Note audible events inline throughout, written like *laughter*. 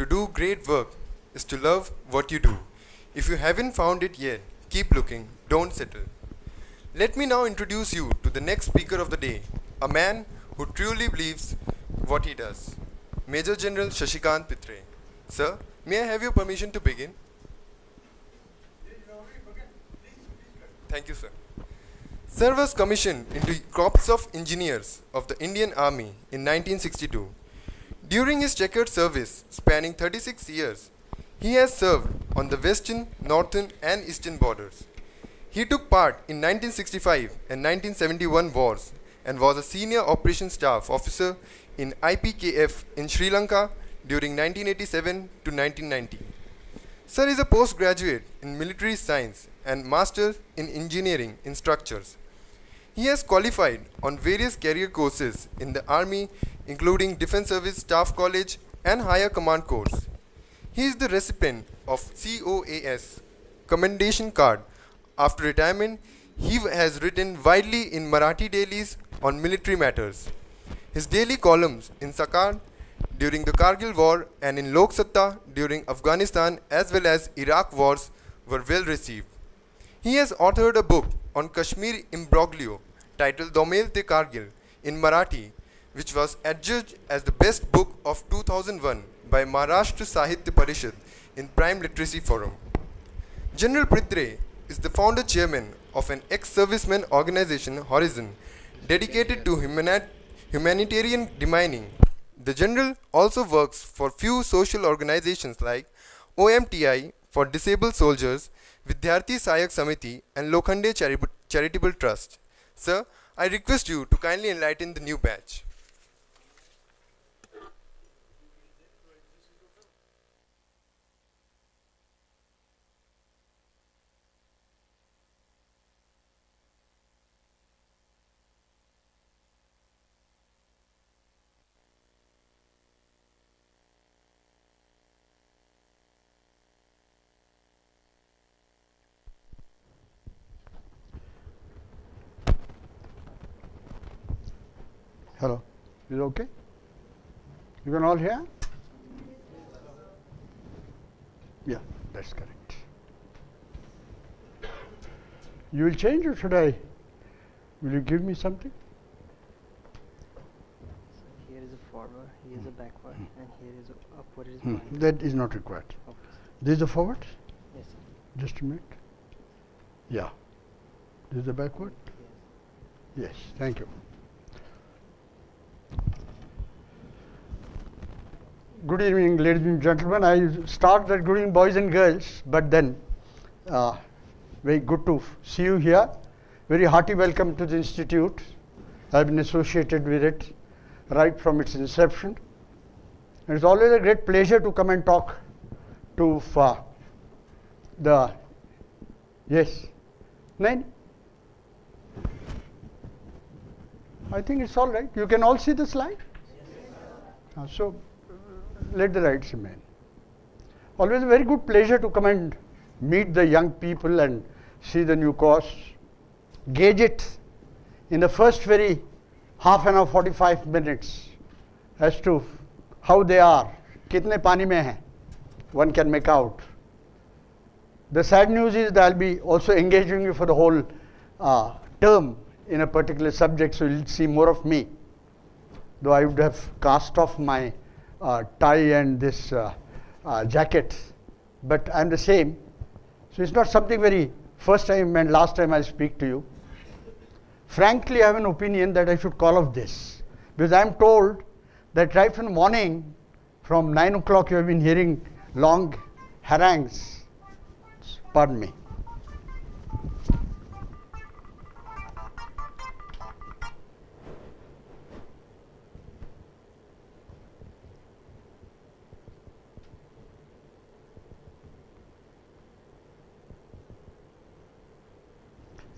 to do great work is to love what you do. If you haven't found it yet, keep looking, don't settle. Let me now introduce you to the next speaker of the day, a man who truly believes what he does. Major General Shashikant Pitre. Sir, may I have your permission to begin? Thank you, sir. Sir was commissioned into Corps of Engineers of the Indian Army in 1962. During his checkered service, spanning 36 years, he has served on the western, northern, and eastern borders. He took part in 1965 and 1971 wars and was a senior operations staff officer in IPKF in Sri Lanka during 1987 to 1990. Sir is a postgraduate in military science and master in engineering in structures. He has qualified on various career courses in the Army, including Defense Service Staff College and Higher Command course. He is the recipient of COAS commendation card. After retirement, he has written widely in Marathi dailies on military matters. His daily columns in Sakal during the Kargil War and in Lok Satta during Afghanistan as well as Iraq wars were well received. He has authored a book on Kashmir imbroglio titled Domel Te Kargil in Marathi, which was adjudged as the best book of 2001 by Maharashtra Sahitya Parishad in Prime Literacy Forum. General Pitre is the founder chairman of an ex-serviceman organization, Horizon, dedicated to humani humanitarian demining. The general also works for few social organizations like OMTI for disabled soldiers, Vidyarthi Sahayak Samiti and Lokhande Chari Charitable Trust. Sir, I request you to kindly enlighten the new batch. Hello. Is it okay? You can all hear? Yeah, that's correct. You will change or should I? Will you give me something? So here is a forward, here is a backward, hmm. and here is a upward is hmm, blind. That is not required. Okay. This is the forward? Yes, sir. Just a minute. Yeah. This is the backward? Yes. Yes, thank you. Good evening, ladies and gentlemen. I start that good evening, boys and girls, but then uh, very good to see you here. Very hearty welcome to the institute. I've been associated with it right from its inception. And it's always a great pleasure to come and talk to uh, the yes, nine. I think it's all right. You can all see the slide. Uh, so let the rights remain. Always a very good pleasure to come and meet the young people and see the new course, gauge it in the first very half an hour, 45 minutes as to how they are, kitne pani mein hai, one can make out. The sad news is that I'll be also engaging you for the whole uh, term in a particular subject, so you'll see more of me. Though I would have cast off my tie and this uh, uh, jacket, but I'm the same. So it's not something very first time and last time I speak to you. Frankly, I have an opinion that I should call off this because I'm told that right from morning, from 9 o'clock, you have been hearing long harangues. Pardon me.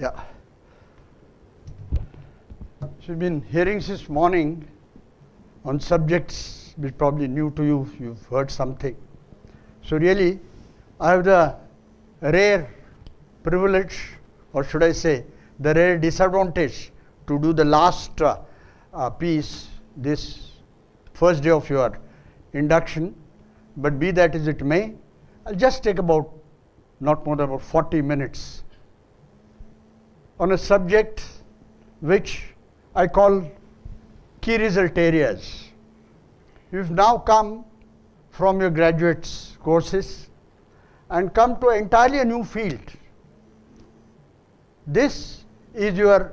Yeah. So you've been hearing since morning on subjects which probably new to you, you've heard something. So really, I have the rare privilege, or should I say, the rare disadvantage to do the last uh, uh, piece this first day of your induction. but be that as it may, I'll just take about not more than about 40 minutes on a subject which I call key result areas. You've now come from your graduates courses and come to entirely a new field. This is your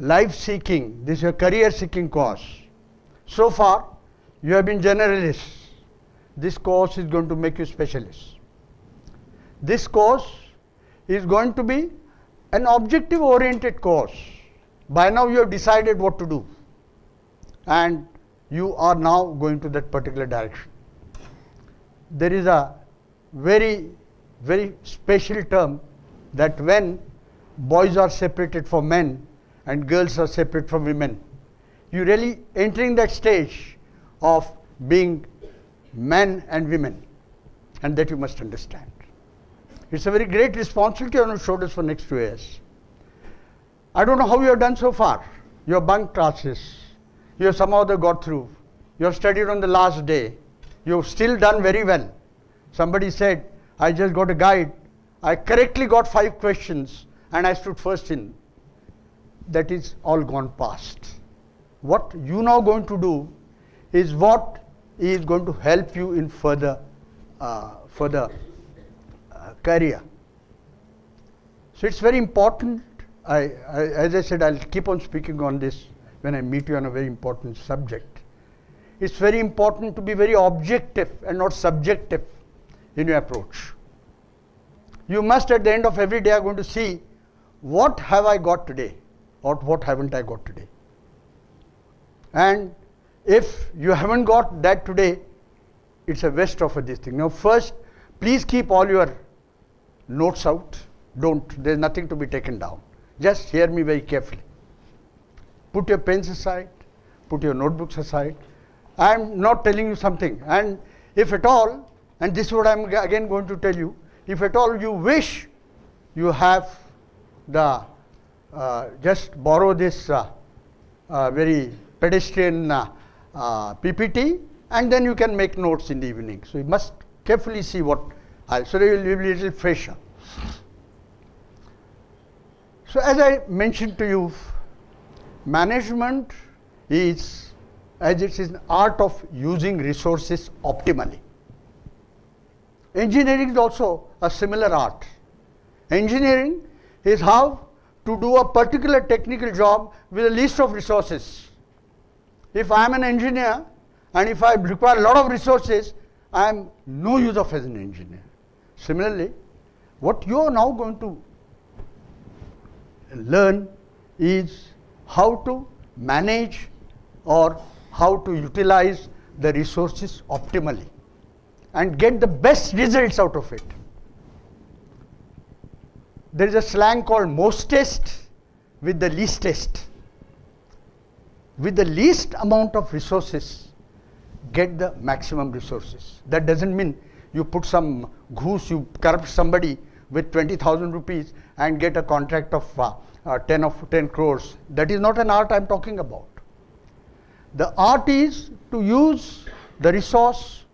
life seeking, this is your career seeking course. So far, you have been generalists. This course is going to make you specialists. This course is going to be an objective oriented course. By now, you have decided what to do, and you are now going to that particular direction. There is a very, very special term that when boys are separated from men and girls are separate from women, you really entering that stage of being men and women, and that you must understand. It's a very great responsibility on your shoulders for next two years. I don't know how you have done so far. You have bunked classes. You have somehow got through. You have studied on the last day. You have still done very well. Somebody said, I just got a guide. I correctly got five questions and I stood first in. That is all gone past. What you now going to do is what is going to help you in further, uh, further career. So it's very important. I, I, as I said, I'll keep on speaking on this when I meet you on a very important subject. It's very important to be very objective and not subjective in your approach. You must at the end of every day are going to see what have I got today or what haven't I got today. And if you haven't got that today, it's a waste of this thing. Now first, please keep all your notes out. Don't, there's nothing to be taken down. Just hear me very carefully. Put your pens aside, put your notebooks aside. I am not telling you something. And if at all, and this is what I am again going to tell you, if at all you wish you have the, uh, just borrow this uh, uh, very pedestrian uh, uh, PPT and then you can make notes in the evening. So you must carefully see what, so you will be a little fresher. So as I mentioned to you, management is, as it is an art of using resources optimally. Engineering is also a similar art. Engineering is how to do a particular technical job with the least of resources. If I am an engineer and if I require a lot of resources, I am no use of as an engineer. Similarly, what you are now going to learn is how to manage or how to utilize the resources optimally and get the best results out of it. There is a slang called mostest with the leastest. With the least amount of resources, get the maximum resources. That doesn't mean you put some goose, you corrupt somebody with 20,000 rupees and get a contract of uh, uh, 10 of 10 crores. That is not an art I am talking about. The art is to use the resource.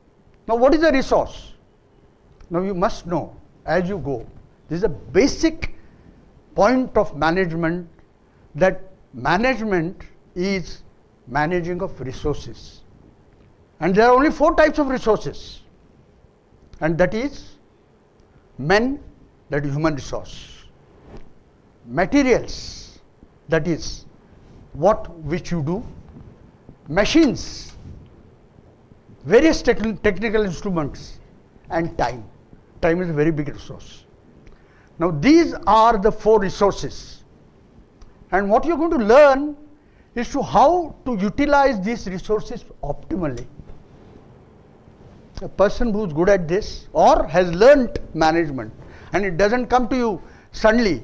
Now, what is the resource? Now, you must know as you go. This is a basic point of management that management is managing of resources. And there are only four types of resources. And that is men, that is human resource. Materials, that is what which you do. Machines, various techn technical instruments and time. Time is a very big resource. Now these are the four resources. And what you're going to learn is to how to utilize these resources optimally. A person who's good at this or has learnt management and it doesn't come to you suddenly.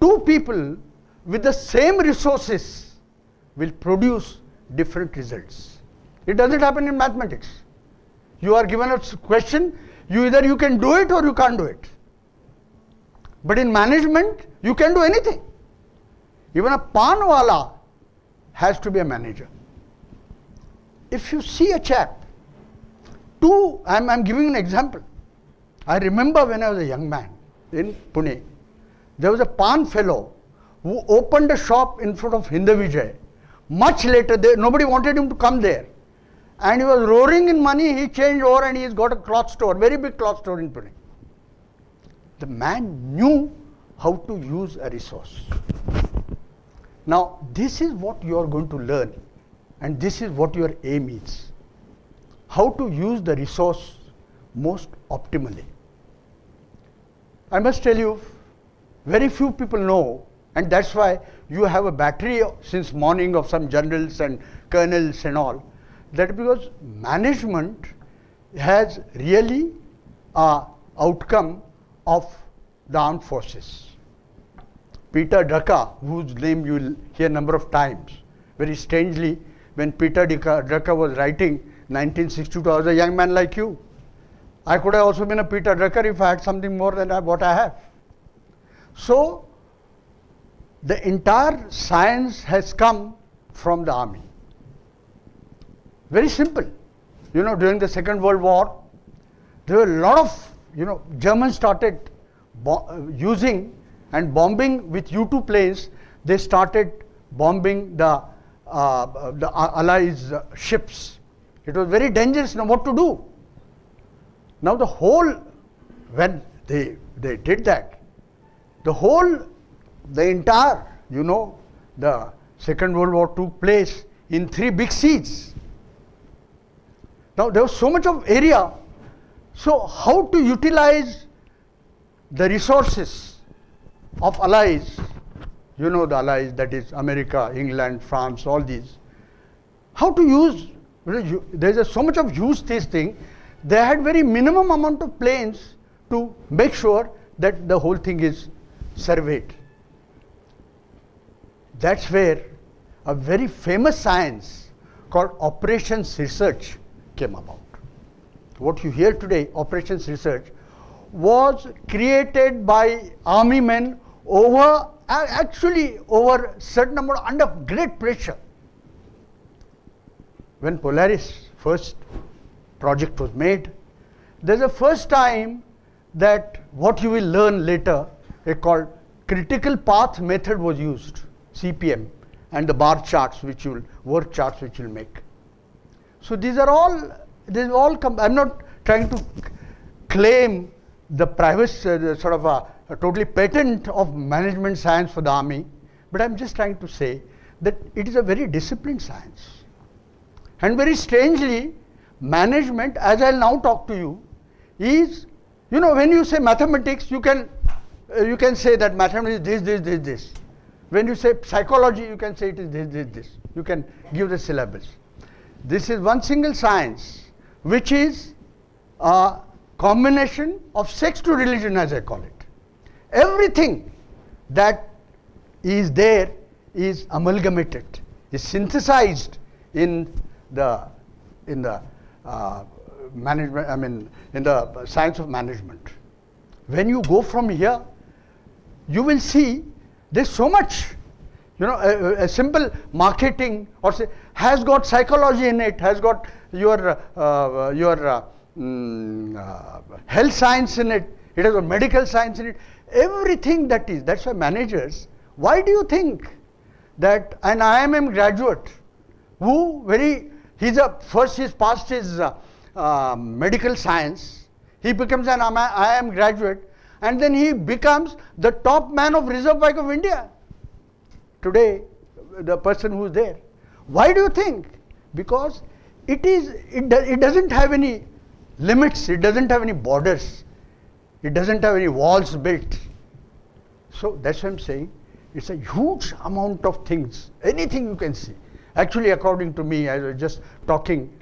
Two people with the same resources will produce different results. It doesn't happen in mathematics. You are given a question, you either you can do it or you can't do it. But in management, you can do anything. Even a panwala has to be a manager. If you see a chap Two, I'm, I'm giving an example. I remember when I was a young man in Pune, there was a Pan fellow who opened a shop in front of Hindavijay. Much later, they, nobody wanted him to come there. And he was roaring in money, he changed over and he's got a cloth store, very big cloth store in Pune. The man knew how to use a resource. Now, this is what you are going to learn, and this is what your aim is how to use the resource most optimally. I must tell you, very few people know, and that's why you have a battery since morning of some generals and colonels and all, that because management has really a outcome of the armed forces. Peter Drucker, whose name you will hear a number of times, very strangely, when Peter Drucker was writing 1962, I was a young man like you. I could have also been a Peter Drucker if I had something more than what I have. So, the entire science has come from the army. Very simple. You know, during the Second World War, there were a lot of, you know, Germans started using and bombing with U-2 planes, they started bombing the, uh, the Allies' uh, ships. It was very dangerous. Now, what to do? Now, the whole, when they, they did that, the whole, the entire, you know, the Second World War took place in three big seas. Now, there was so much of area. So, how to utilize the resources of allies, you know the allies that is America, England, France, all these. How to use, there is so much of use this thing, they had very minimum amount of planes to make sure that the whole thing is surveyed. That's where a very famous science called operations research came about. What you hear today, operations research, was created by army men over actually over certain number under great pressure. When Polaris first project was made, there's a first time that what you will learn later is called critical path method was used, CPM, and the bar charts which you will, work charts which you will make. So these are all, these all come, I'm not trying to claim the private uh, sort of a, a totally patent of management science for the army, but I'm just trying to say that it is a very disciplined science. And very strangely, management, as I'll now talk to you, is, you know, when you say mathematics, you can, uh, you can say that mathematics is this, this, this, this. When you say psychology, you can say it is this, this, this. You can give the syllabus. This is one single science, which is a combination of sex to religion as I call it. Everything that is there is amalgamated, is synthesized in the, in the uh, management, I mean, in the science of management. When you go from here, you will see there's so much, you know, a, a simple marketing or say has got psychology in it, has got your, uh, your uh, mm, uh, health science in it, it has a medical science in it, everything that is. That's why managers, why do you think that an IIM graduate who very, he's a, first he's passed his uh, uh, medical science, he becomes an IIM graduate and then he becomes the top man of Reserve Bank of India. Today, the person who's there. Why do you think? Because it is, it, do, it doesn't have any limits, it doesn't have any borders, it doesn't have any walls built. So that's what I'm saying. It's a huge amount of things, anything you can see. Actually, according to me, I was just talking,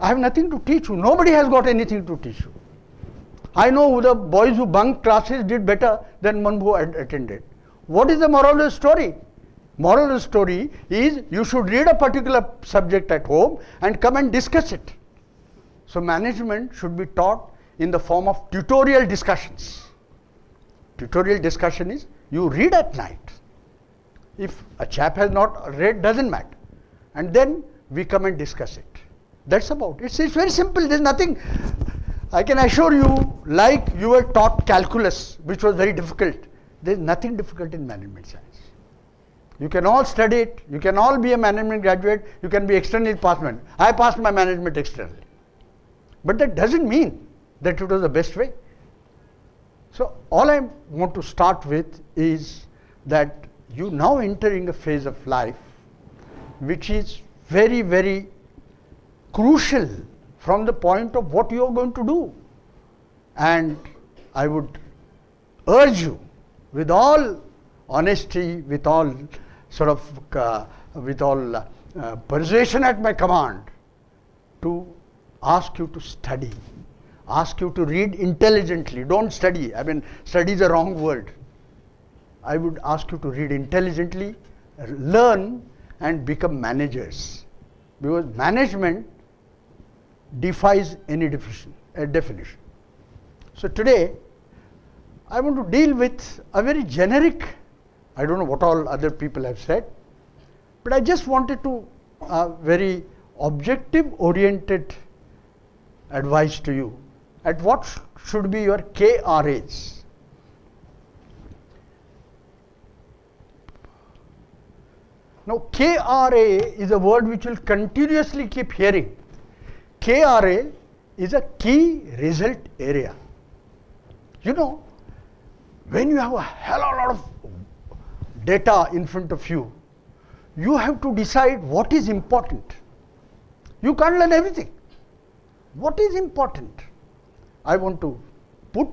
I have nothing to teach you. Nobody has got anything to teach you. I know the boys who bunked classes did better than one who attended. What is the moral of the story? Moral of the story is you should read a particular subject at home and come and discuss it. So management should be taught in the form of tutorial discussions. Tutorial discussion is you read at night. If a chap has not read, doesn't matter. And then we come and discuss it. That's about it. It's, it's very simple. There's nothing. I can assure you, like you were taught calculus, which was very difficult. There's nothing difficult in management science. You can all study it. You can all be a management graduate. You can be externally passed. Man. I passed my management externally. But that doesn't mean that it was the best way. So all I want to start with is that you now entering a phase of life which is very, very crucial from the point of what you are going to do. And I would urge you with all honesty, with all sort of, uh, with all uh, persuasion at my command to ask you to study, ask you to read intelligently. Don't study. I mean, study is a wrong word. I would ask you to read intelligently, learn and become managers. Because management defies any definition. So today, I want to deal with a very generic, I don't know what all other people have said, but I just wanted to uh, very objective oriented advice to you at what sh should be your KRAs. Now, KRA is a word which will continuously keep hearing. KRA is a key result area. You know, when you have a hell of a lot of data in front of you, you have to decide what is important. You can't learn everything. What is important? I want to put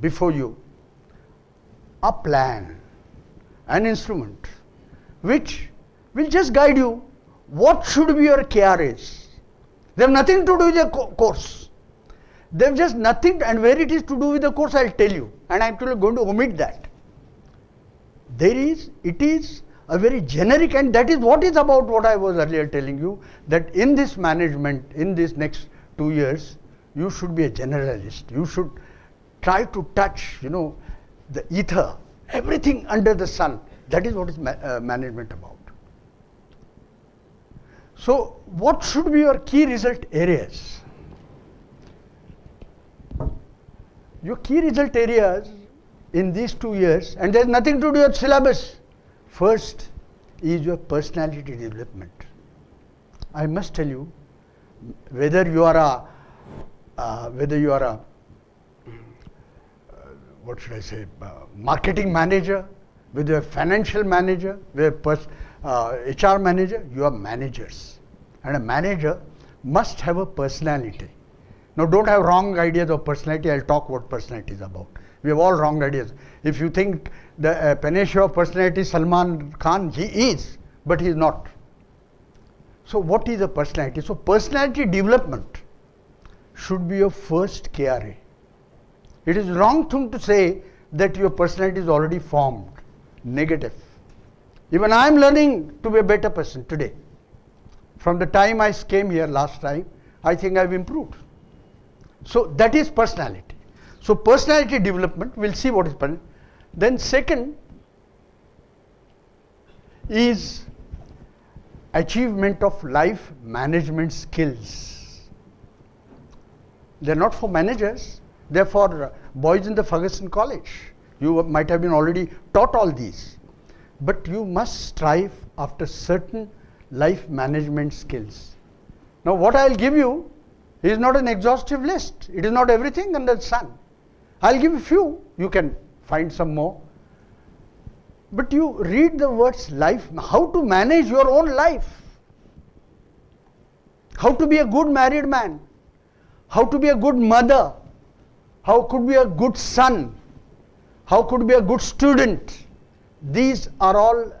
before you a plan, an instrument, which will just guide you what should be your KRAs. They have nothing to do with the co course. They have just nothing, and where it is to do with the course, I will tell you, and I am going to omit that. There is, it is a very generic, and that is what is about what I was earlier telling you, that in this management, in this next two years, you should be a generalist. You should try to touch, you know, the ether, everything under the sun. That is what is ma uh, management about. So, what should be your key result areas? Your key result areas in these two years, and there is nothing to do with syllabus. First is your personality development. I must tell you, whether you are a, uh, whether you are a, uh, what should I say, uh, marketing manager, whether a financial manager, whether uh, HR manager, you are managers. And a manager must have a personality. Now don't have wrong ideas of personality, I'll talk what personality is about. We have all wrong ideas. If you think the uh, panacea of personality Salman Khan, he is, but he is not. So what is a personality? So personality development should be your first KRA. It is wrong thing to say that your personality is already formed. Negative. Even I am learning to be a better person today. From the time I came here last time, I think I've improved. So that is personality. So personality development, we'll see what is personality. Then second is achievement of life management skills. They're not for managers, they're for boys in the Fergusson College. You might have been already taught all these. But you must strive after certain life management skills. Now what I'll give you is not an exhaustive list. It is not everything under the sun. I'll give a few, you can find some more. But you read the words life, how to manage your own life, how to be a good married man, how to be a good mother, how could be a good son, how could be a good student. These are all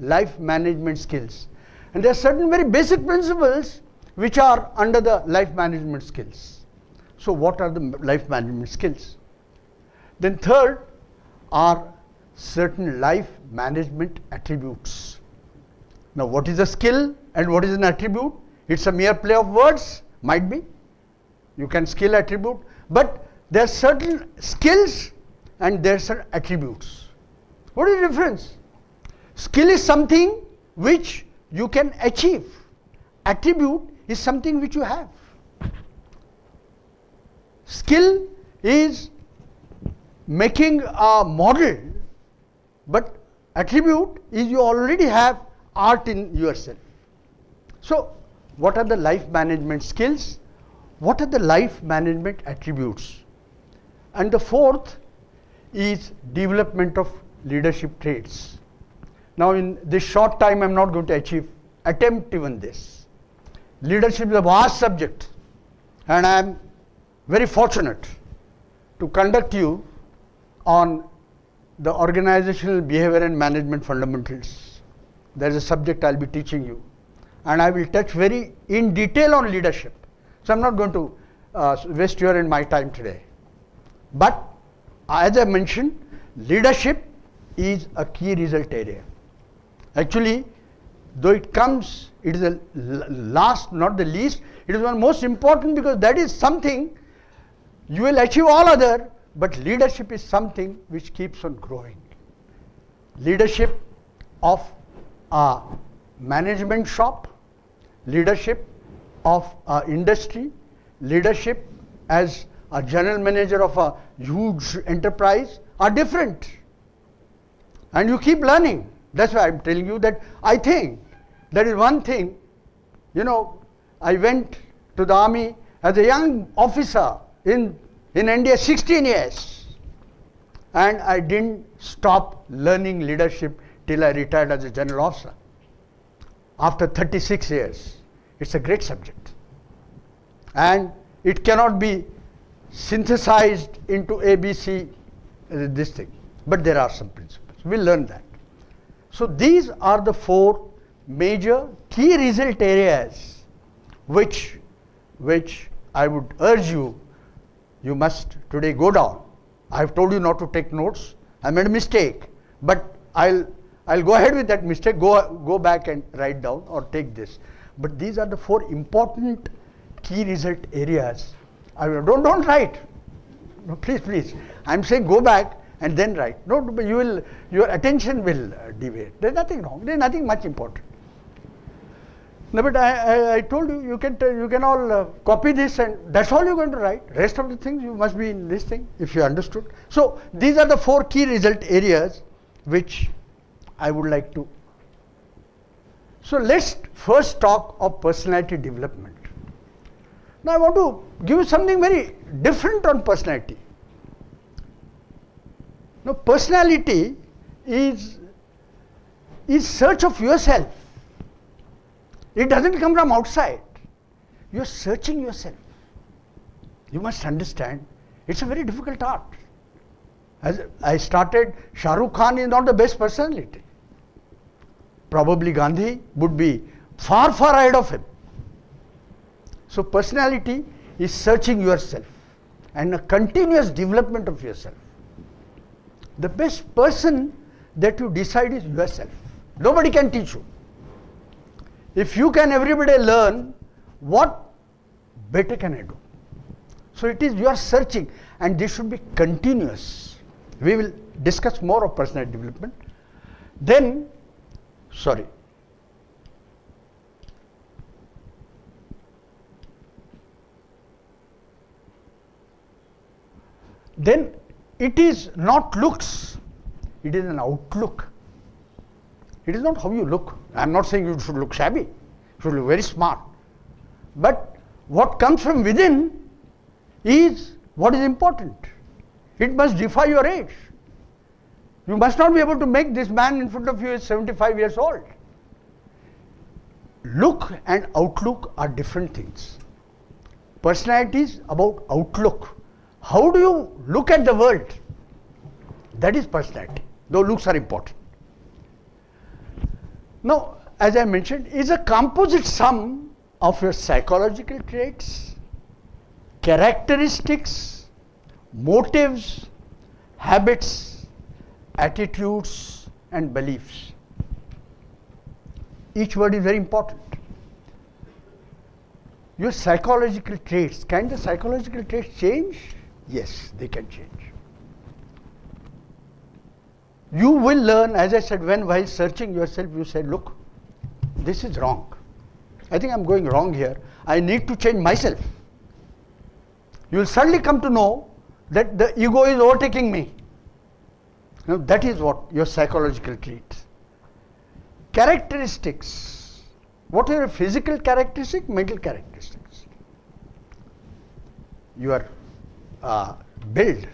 life management skills. And there are certain very basic principles which are under the life management skills. So what are the life management skills? Then third are certain life management attributes. Now what is a skill and what is an attribute? It's a mere play of words, might be. You can skill attribute, but there are certain skills and there are certain attributes. What is the difference? Skill is something which you can achieve. Attribute is something which you have. Skill is making a model, but attribute is you already have art in yourself. So, what are the life management skills? What are the life management attributes? And the fourth is development of leadership traits. Now, in this short time, I am not going to achieve, attempt even this. Leadership is a vast subject, and I am very fortunate to conduct you on the organizational behavior and management fundamentals. There is a subject I will be teaching you, and I will touch very in detail on leadership. So, I am not going to uh, waste your and my time today. But as I mentioned, leadership is a key result area. Actually, though it comes, it is the last, not the least, it is one most important because that is something you will achieve all other, but leadership is something which keeps on growing. Leadership of a management shop, leadership of a industry, leadership as a general manager of a huge enterprise are different. And you keep learning. That's why I'm telling you that I think that is one thing. You know, I went to the army as a young officer in, in India 16 years. And I didn't stop learning leadership till I retired as a general officer. After 36 years, it's a great subject. And it cannot be synthesized into ABC, uh, this thing. But there are some principles. We'll learn that. So these are the four major key result areas which, which I would urge you, you must today go down. I have told you not to take notes. I made a mistake, but I'll, I'll go ahead with that mistake, go, go back and write down or take this. But these are the four important key result areas I will, don't, don't write. No, please, please. I'm saying go back and then write. No, you will, your attention will uh, deviate. There's nothing wrong. There's nothing much important. No, but I, I, I told you, you can, you can all uh, copy this and that's all you're going to write. Rest of the things you must be in this thing if you understood. So these are the four key result areas which I would like to. So let's first talk of personality development. Now I want to give you something very different on personality. Now personality is, is search of yourself. It doesn't come from outside. You are searching yourself. You must understand, it's a very difficult art. As I started, Shah Rukh Khan is not the best personality. Probably Gandhi would be far, far ahead of him. So personality is searching yourself and a continuous development of yourself. The best person that you decide is yourself. Nobody can teach you. If you can everybody learn, what better can I do? So it is you are searching and this should be continuous. We will discuss more of personality development. Then, sorry, then it is not looks, it is an outlook. It is not how you look. I am not saying you should look shabby, you should look very smart. But what comes from within is what is important. It must defy your age. You must not be able to make this man in front of you is 75 years old. Look and outlook are different things. Personality is about outlook. How do you look at the world? That is personality, though looks are important. Now, as I mentioned, is a composite sum of your psychological traits, characteristics, motives, habits, attitudes, and beliefs. Each word is very important. Your psychological traits, can the psychological traits change? Yes, they can change. You will learn, as I said, when while searching yourself, you said, look, this is wrong. I think I'm going wrong here. I need to change myself. You will suddenly come to know that the ego is overtaking me. Now, that is what your psychological traits. Characteristics. What are your physical characteristics, mental characteristics? Your uh, build.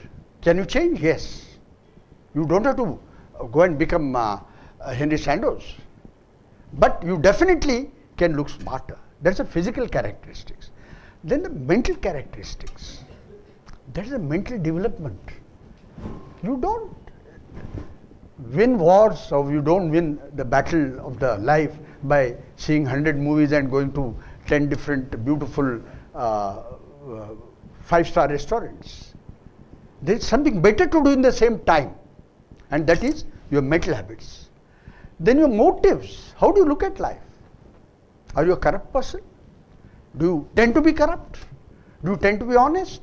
Can you change? Yes. You don't have to go and become uh, uh, Henry Sandoz. But you definitely can look smarter. That's a physical characteristics. Then the mental characteristics. That is a mental development. You don't win wars or you don't win the battle of the life by seeing 100 movies and going to 10 different beautiful uh, uh, five star restaurants. There is something better to do in the same time, and that is your mental habits. Then your motives. How do you look at life? Are you a corrupt person? Do you tend to be corrupt? Do you tend to be honest?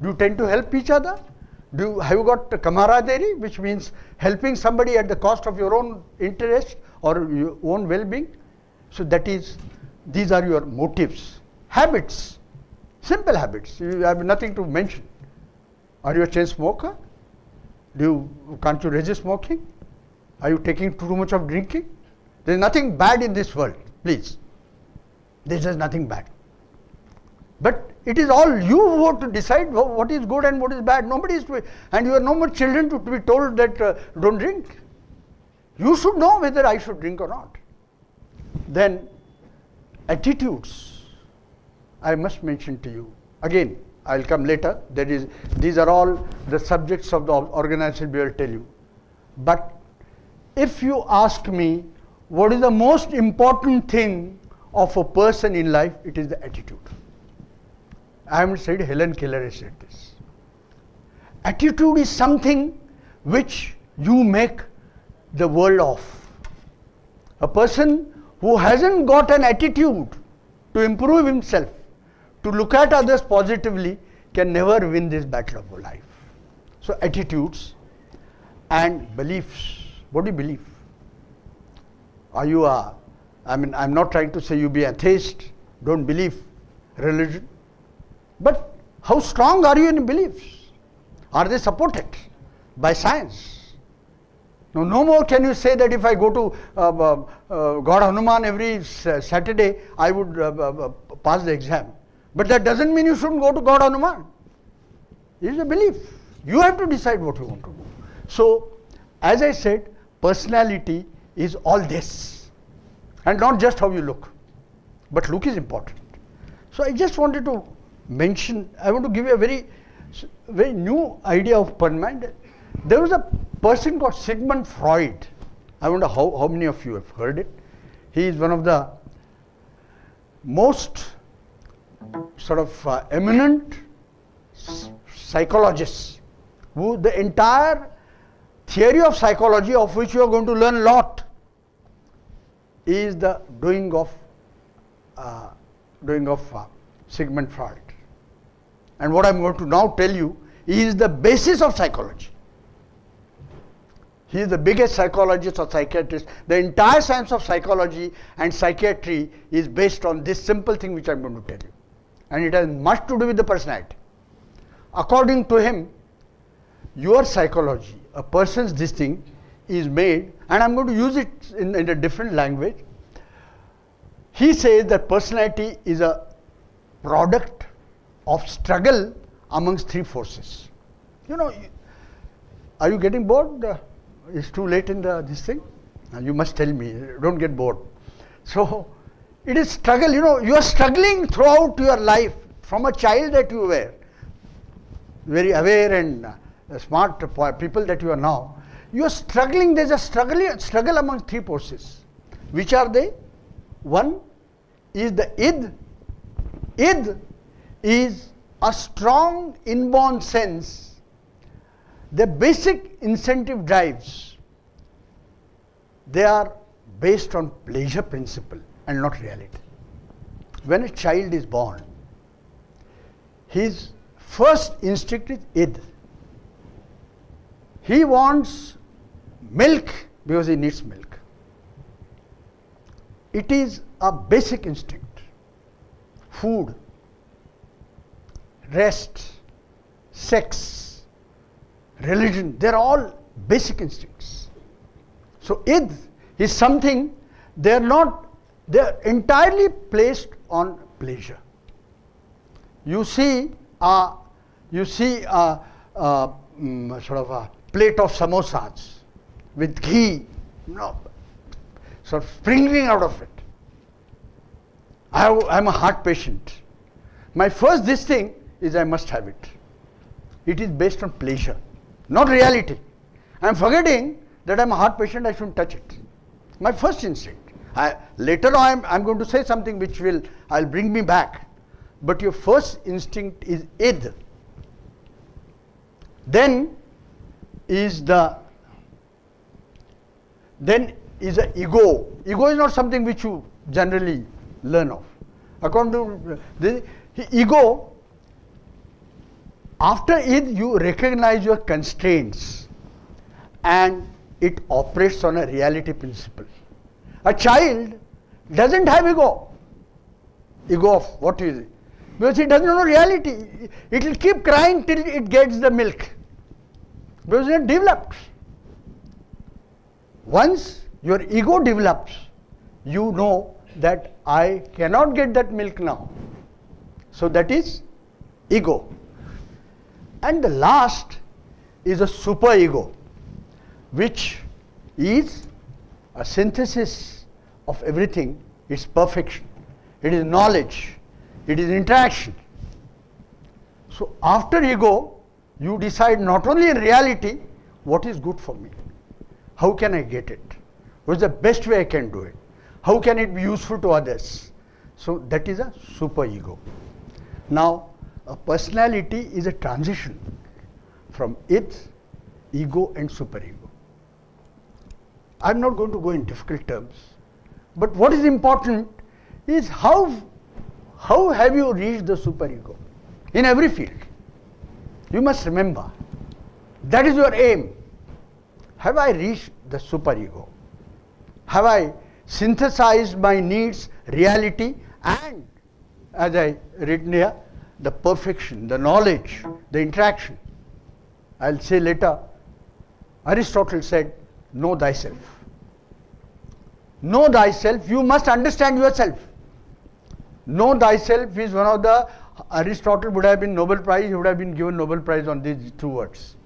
Do you tend to help each other? Do you, have you got camaraderie, which means helping somebody at the cost of your own interest or your own well-being? So that is, these are your motives. Habits, simple habits. You have nothing to mention. Are you a chain smoker? Do you, can't you resist smoking? Are you taking too much of drinking? There is nothing bad in this world, please. There is nothing bad. But it is all you who have to decide what is good and what is bad. Nobody is to, and you are no more children to, to be told that uh, don't drink. You should know whether I should drink or not. Then attitudes, I must mention to you. Again, I will come later. That is, these are all the subjects of the organization we will tell you. But if you ask me, what is the most important thing of a person in life? It is the attitude. I haven't said Helen Keller has said this. Attitude is something which you make the world of. A person who hasn't got an attitude to improve himself, to look at others positively, can never win this battle of life. So, attitudes and beliefs. What do you believe? Are you a, I mean, I'm not trying to say you be atheist, don't believe religion. But how strong are you in beliefs? Are they supported by science? Now, no more can you say that if I go to uh, uh, uh God Hanuman every Saturday, I would uh, uh, pass the exam. But that doesn't mean you shouldn't go to God Hanuman. It is a belief. You have to decide what you want to do. So, as I said, personality is all this. And not just how you look. But look is important. So, I just wanted to mention, I want to give you a very, very new idea of mind. There was a person called Sigmund Freud. I wonder how, how many of you have heard it. He is one of the most sort of uh, eminent psychologists who the entire theory of psychology of which you are going to learn a lot is the doing of uh, doing of uh, Sigmund Freud. And what I am going to now tell you is the basis of psychology. He is the biggest psychologist or psychiatrist. The entire science of psychology and psychiatry is based on this simple thing which I am going to tell you. And it has much to do with the personality. According to him, your psychology, a person's this thing, is made, and I am going to use it in, in a different language. He says that personality is a product of struggle amongst three forces. You know, are you getting bored? It's too late in the, this thing. You must tell me, don't get bored. So, it is struggle, you know, you are struggling throughout your life from a child that you were, very aware and uh, smart people that you are now. You are struggling, there is a struggle, struggle among three forces. Which are they? One is the id. Id is a strong inborn sense, the basic incentive drives, they are based on pleasure principle and not reality. When a child is born, his first instinct is id. He wants milk because he needs milk. It is a basic instinct. food, rest, sex, religion, they're all basic instincts. So id is something they're not they're entirely placed on pleasure. You see uh, you see uh, uh, mm, sort of a plate of samosas with ghee, you know, sort of sprinkling out of it. I, am a heart patient. My first this thing is I must have it. It is based on pleasure, not reality. I am forgetting that I am a heart patient, I shouldn't touch it. My first instinct. I, later on I am going to say something which will I'll bring me back. But your first instinct is id. Then is the then is a ego. Ego is not something which you generally learn of. According to the ego, after id you recognize your constraints and it operates on a reality principle. A child doesn't have ego. Ego of what is it? Because it doesn't know reality. It will keep crying till it gets the milk. Because it develops. Once your ego develops, you know that I cannot get that milk now. So that is ego. And the last is a super ego, which is a synthesis of everything, is perfection, id is knowledge, it is interaction. So after ego, you decide not only in reality what is good for me, how can I get it, what is the best way I can do it, how can it be useful to others. So that is a super ego. Now a personality is a transition from it, ego and superego. I am not going to go in difficult terms, but what is important is how, how have you reached the superego in every field. You must remember that is your aim. Have I reached the superego? Have I synthesized my needs, reality, and as I written here, the perfection, the knowledge, the interaction. I'll say later, Aristotle said, Know thyself. Know thyself, you must understand yourself. Know thyself is one of the, Aristotle would have been Nobel Prize, he would have been given Nobel Prize on these two words.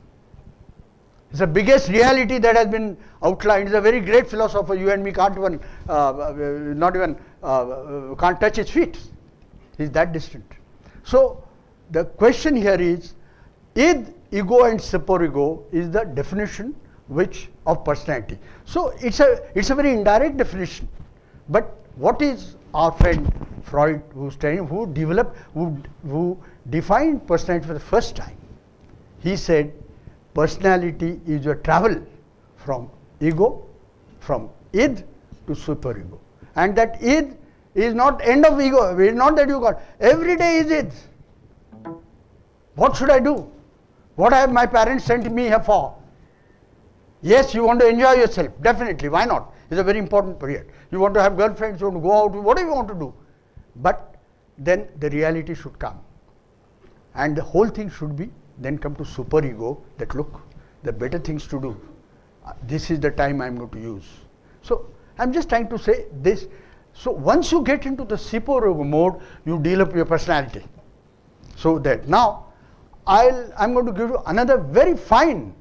It's the biggest reality that has been outlined. It's a very great philosopher. You and me can't even, uh, uh not even, uh, uh, can't touch his feet. He's that distant. So the question here is, id, ego and superego is the definition which of personality. So it's a it's a very indirect definition. But what is our friend Freud who studied, who developed, who, who defined personality for the first time? He said Personality is your travel from ego, from id to superego. And that id is not end of ego, it is not that you got. Every day is id. What should I do? What have my parents sent me here for? Yes, you want to enjoy yourself, definitely, why not? It's a very important period. You want to have girlfriends, you want to go out, whatever you want to do. But then the reality should come. And the whole thing should be then come to superego that look, the better things to do. Uh, this is the time I'm going to use. So I'm just trying to say this. So once you get into the superego mode, you develop your personality. So that now I'll, I'm going to give you another very fine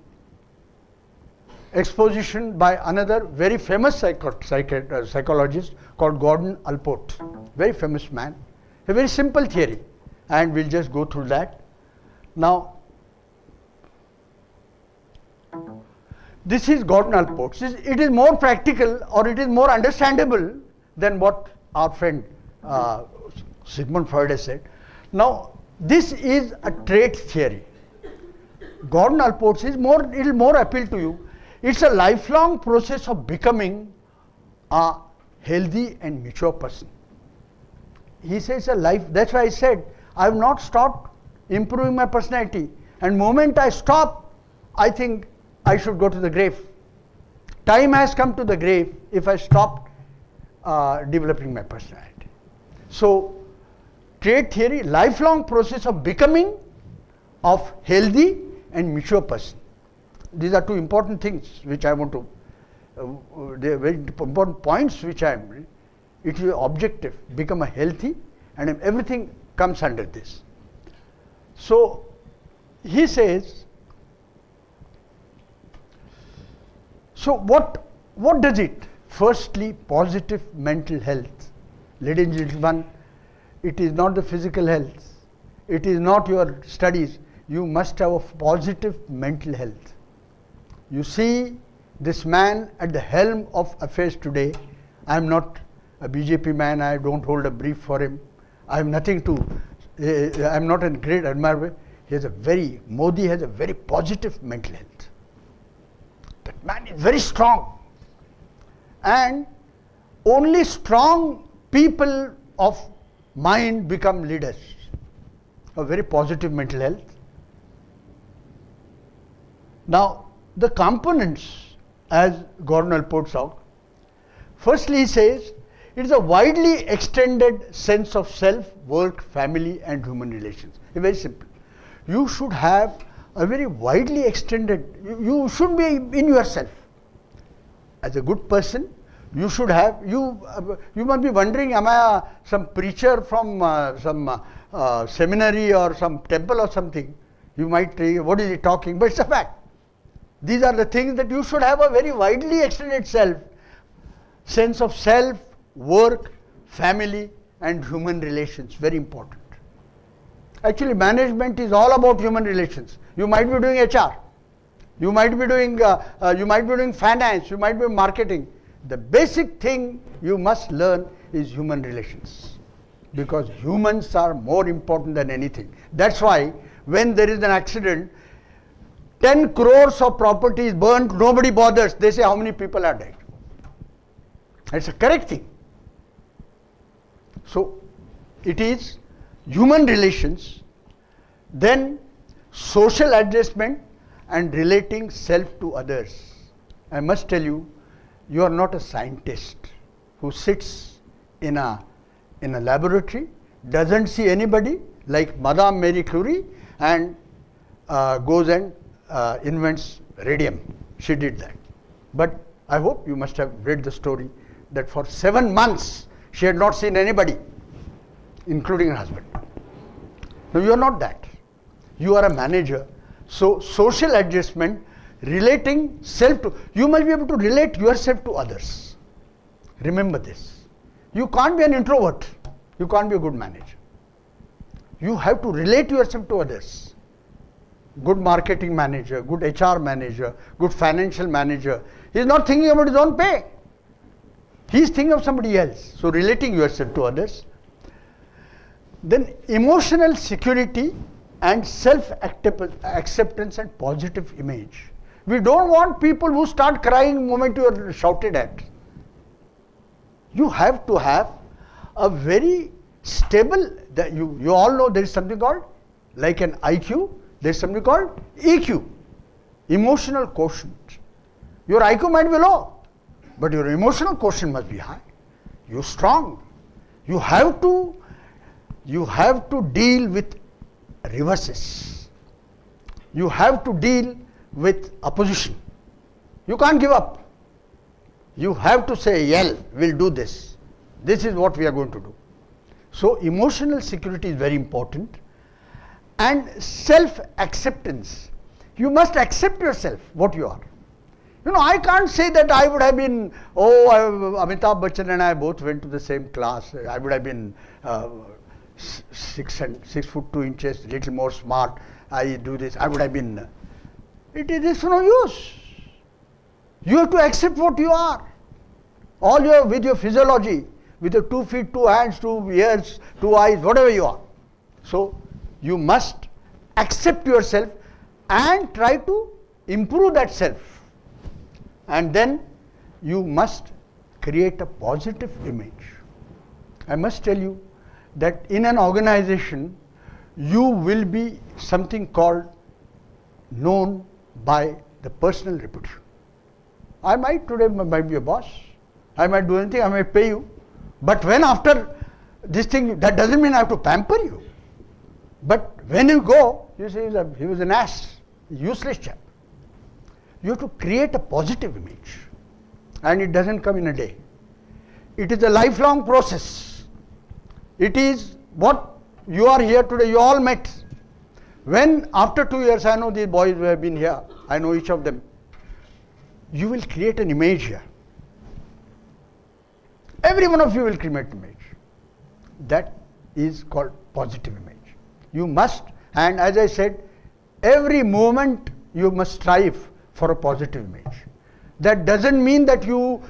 exposition by another very famous psycho, uh, psychologist called Gordon Allport, very famous man. A very simple theory and we'll just go through that. Now This is Gordon Allport. It is more practical or it is more understandable than what our friend uh, Sigmund Freud has said. Now, this is a trait theory. Gordon Allport is more, it will more appeal to you. It's a lifelong process of becoming a healthy and mature person. He says a life, that's why I said, I have not stopped improving my personality. And moment I stop, I think I should go to the grave. Time has come to the grave if I stop uh, developing my personality. So, trait theory, lifelong process of becoming of healthy and mature person. These are two important things which I want to, uh, uh, they are very important points which I am, it is objective, become a healthy and everything comes under this. So, he says, so what, what does it? Firstly, positive mental health. Ladies and gentlemen, it is not the physical health, it is not your studies. You must have a positive mental health. You see this man at the helm of affairs today. I am not a BJP man, I don't hold a brief for him. I am nothing to, uh, I am not a great admirer. He has a very, Modi has a very positive mental health. That man is very strong. And only strong people of mind become leaders. A very positive mental health. Now, the components, as Gordon puts out, firstly he says, it is a widely extended sense of self, work, family and human relations. Very simple. You should have a very widely extended, you, you should be in yourself. As a good person, you should have, you, uh, you must be wondering, am I uh, some preacher from uh, some uh, uh, seminary or some temple or something? You might say, what is he talking? But it's a fact. These are the things that you should have a very widely extended self, sense of self, work, family and human relations, very important. Actually, management is all about human relations. You might be doing HR, you might be doing, uh, uh, you might be doing finance, you might be marketing. The basic thing you must learn is human relations because humans are more important than anything. That's why when there is an accident, 10 crores of property is burnt, nobody bothers. They say how many people are dead. It's a correct thing. So, it is human relations, then social adjustment and relating self to others. I must tell you, you are not a scientist who sits in a, in a laboratory, doesn't see anybody like Madame Marie Curie and uh, goes and uh, invents radium. She did that. But I hope you must have read the story that for seven months she had not seen anybody, including her husband. Now you are not that. You are a manager. So, social adjustment, relating self to, you must be able to relate yourself to others. Remember this. You can't be an introvert. You can't be a good manager. You have to relate yourself to others good marketing manager, good HR manager, good financial manager. He is not thinking about his own pay. He is thinking of somebody else. So relating yourself to others. Then emotional security and self acceptance and positive image. We don't want people who start crying the moment you are shouted at. You have to have a very stable, you, you all know there is something called like an IQ, there is something called EQ, emotional quotient. Your IQ might be low, but your emotional quotient must be high. You're strong. You have to, you have to deal with reverses. You have to deal with opposition. You can't give up. You have to say, "Yell, we'll do this. This is what we are going to do." So emotional security is very important and self acceptance. You must accept yourself what you are. You know, I can't say that I would have been, oh, I, Amitabh Bachchan and I both went to the same class. I would have been uh, six and six foot two inches, little more smart. I do this. I would have been. It is no use. You have to accept what you are. All your with your physiology, with your two feet, two hands, two ears, two eyes, whatever you are. So you must accept yourself and try to improve that self. And then you must create a positive image. I must tell you that in an organization, you will be something called known by the personal reputation. I might today might be a boss. I might do anything, I might pay you. But when after this thing, that doesn't mean I have to pamper you. But when you go, you a- he was an ass, useless chap. You have to create a positive image. And it doesn't come in a day. It is a lifelong process. It is what you are here today, you all met. When after two years, I know these boys who have been here, I know each of them, you will create an image here. Every one of you will create an image. That is called positive image. You must, and as I said, every moment you must strive for a positive image. That doesn't mean that you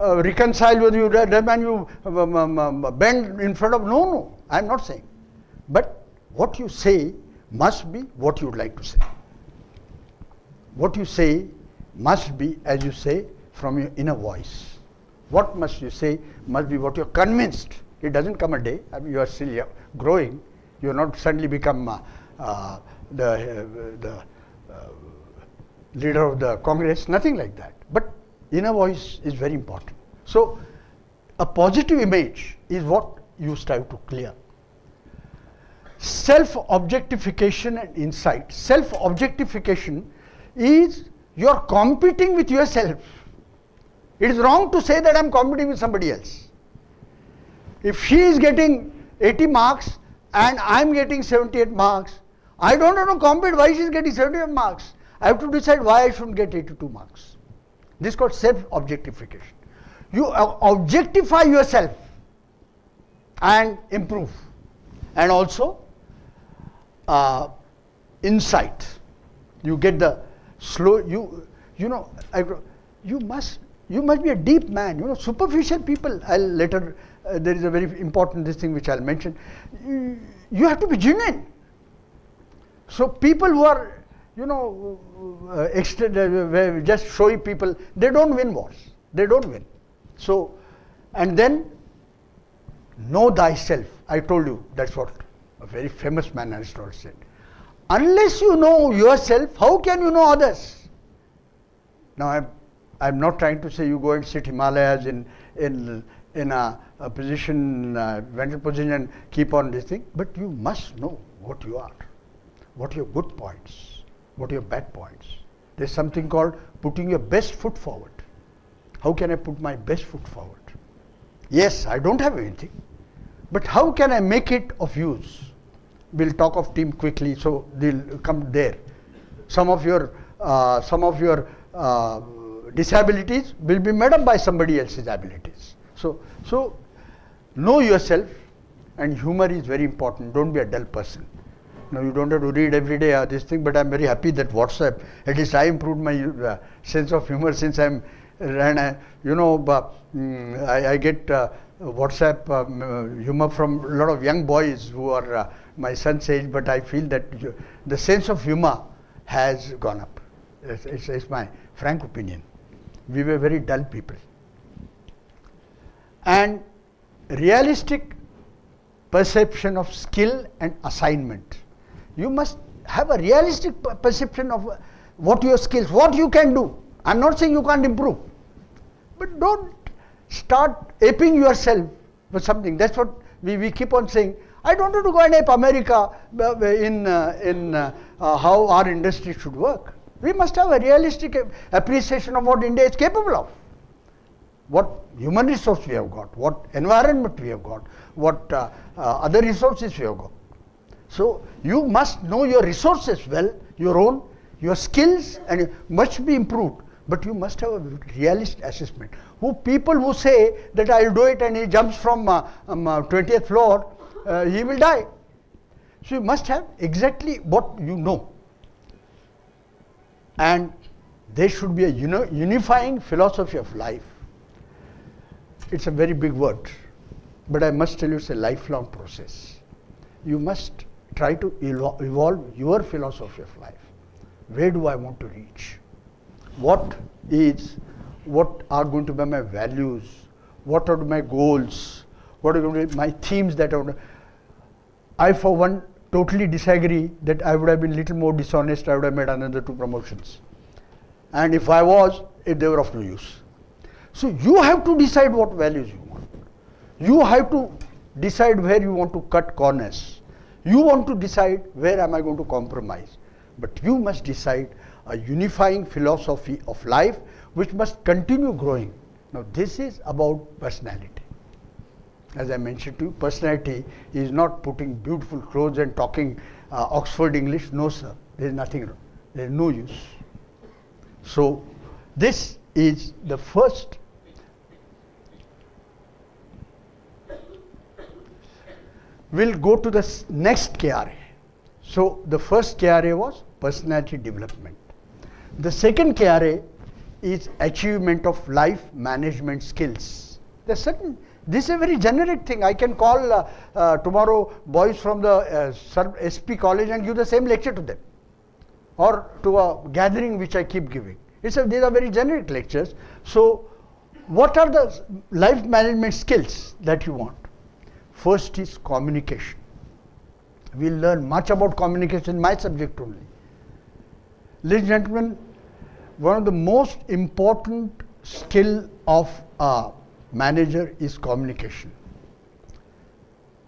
uh, reconcile with you, that man you um, um, um, bend in front of. No, no, I am not saying. But what you say must be what you would like to say. What you say must be, as you say, from your inner voice. What must you say must be what you're convinced. It doesn't come a day. I mean, you are still growing. You not suddenly become uh, uh, the, uh, the uh, leader of the Congress, nothing like that. But inner voice is very important. So, a positive image is what you strive to clear. Self objectification and insight. Self objectification is you are competing with yourself. It is wrong to say that I am competing with somebody else. If she is getting 80 marks and I am getting 78 marks, I don't have to compete why she is getting 78 marks. I have to decide why I shouldn't get 82 marks. This is called self objectification. You uh, objectify yourself and improve. And also, uh, insight. You get the slow. You you know. You must you must be a deep man. You know, superficial people. I'll later. Uh, there is a very important this thing which I'll mention. You, have to be genuine. So people who are you know uh, uh, just showy people, they don't win wars. They don't win. So, and then know thyself. I told you that's what a very famous man Aristotle said. Unless you know yourself, how can you know others? Now I'm I'm not trying to say you go and sit Himalayas in in in a, a position, uh, mental position, and keep on this thing. But you must know what you are, what are your good points, what are your bad points. There's something called putting your best foot forward. How can I put my best foot forward? Yes, I don't have anything, but how can I make it of use? We'll talk of team quickly, so they'll come there. Some of your uh, some of your uh, disabilities will be made up by somebody else's abilities. So, so know yourself, and humor is very important. Don't be a dull person. Now you don't have to read every day uh, this thing, but I'm very happy that WhatsApp. At least I improved my uh, sense of humor since I'm and I, you know uh, mm, I, I, get uh, WhatsApp um, uh, humor from a lot of young boys who are uh, my son's age, but I feel that the sense of humor has gone up. It's, it's, it's my frank opinion. We were very dull people. And realistic perception of skill and assignment. You must have a realistic perception of uh, what your skills, what you can do. I'm not saying you can't improve, but don't start aping yourself for something. That's what we, we keep on saying. I don't want to go and ape America uh, in, uh, in uh, uh, how our industry should work. We must have a realistic appreciation of what India is capable of. What human resource we have got, what environment we have got, what uh, uh, other resources we have got. So you must know your resources well, your own, your skills, and must be improved. But you must have a realist assessment. Who people who say that I'll do it and he jumps from uh, um, uh, 20th floor, uh, he will die. So you must have exactly what you know. And there should be a uni- unifying philosophy of life. It's a very big word, but I must tell you it's a lifelong process. You must try to evolve your philosophy of life. Where do I want to reach? What is, what are going to be my values? What are my goals? What are going to be my themes that I want to, I for one totally disagree that I would have been a little more dishonest, I would have made another two promotions. And if I was, it, they were of no use. So you have to decide what values you want. You have to decide where you want to cut corners. You want to decide where am I going to compromise. But you must decide a unifying philosophy of life which must continue growing. Now this is about personality. As I mentioned to you, personality is not putting beautiful clothes and talking uh, Oxford English. No, sir. There is nothing wrong. There is no use. So this is the first we'll go to the next KRA. So the first KRA was personality development. The second KRA is achievement of life management skills. There's certain, this is a very generic thing. I can call uh, uh, tomorrow boys from the uh, SP college and give the same lecture to them or to a gathering which I keep giving. It's a, these are very generic lectures. So what are the life management skills that you want? First is communication. We'll learn much about communication my subject only. Ladies and gentlemen, one of the most important skill of a manager is communication.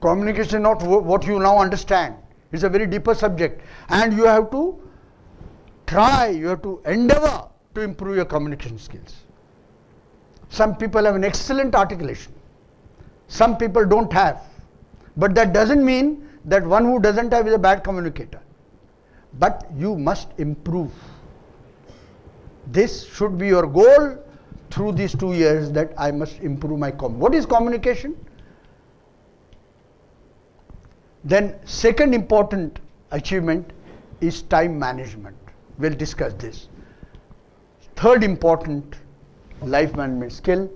Communication not what you now understand. It's a very deeper subject. And you have to try, you have to endeavor to improve your communication skills. Some people have an excellent articulation. Some people don't have. But that doesn't mean that one who doesn't have is a bad communicator. But you must improve. This should be your goal through these two years that I must improve my com. What is communication? Then second important achievement is time management. We'll discuss this. Third important life management skill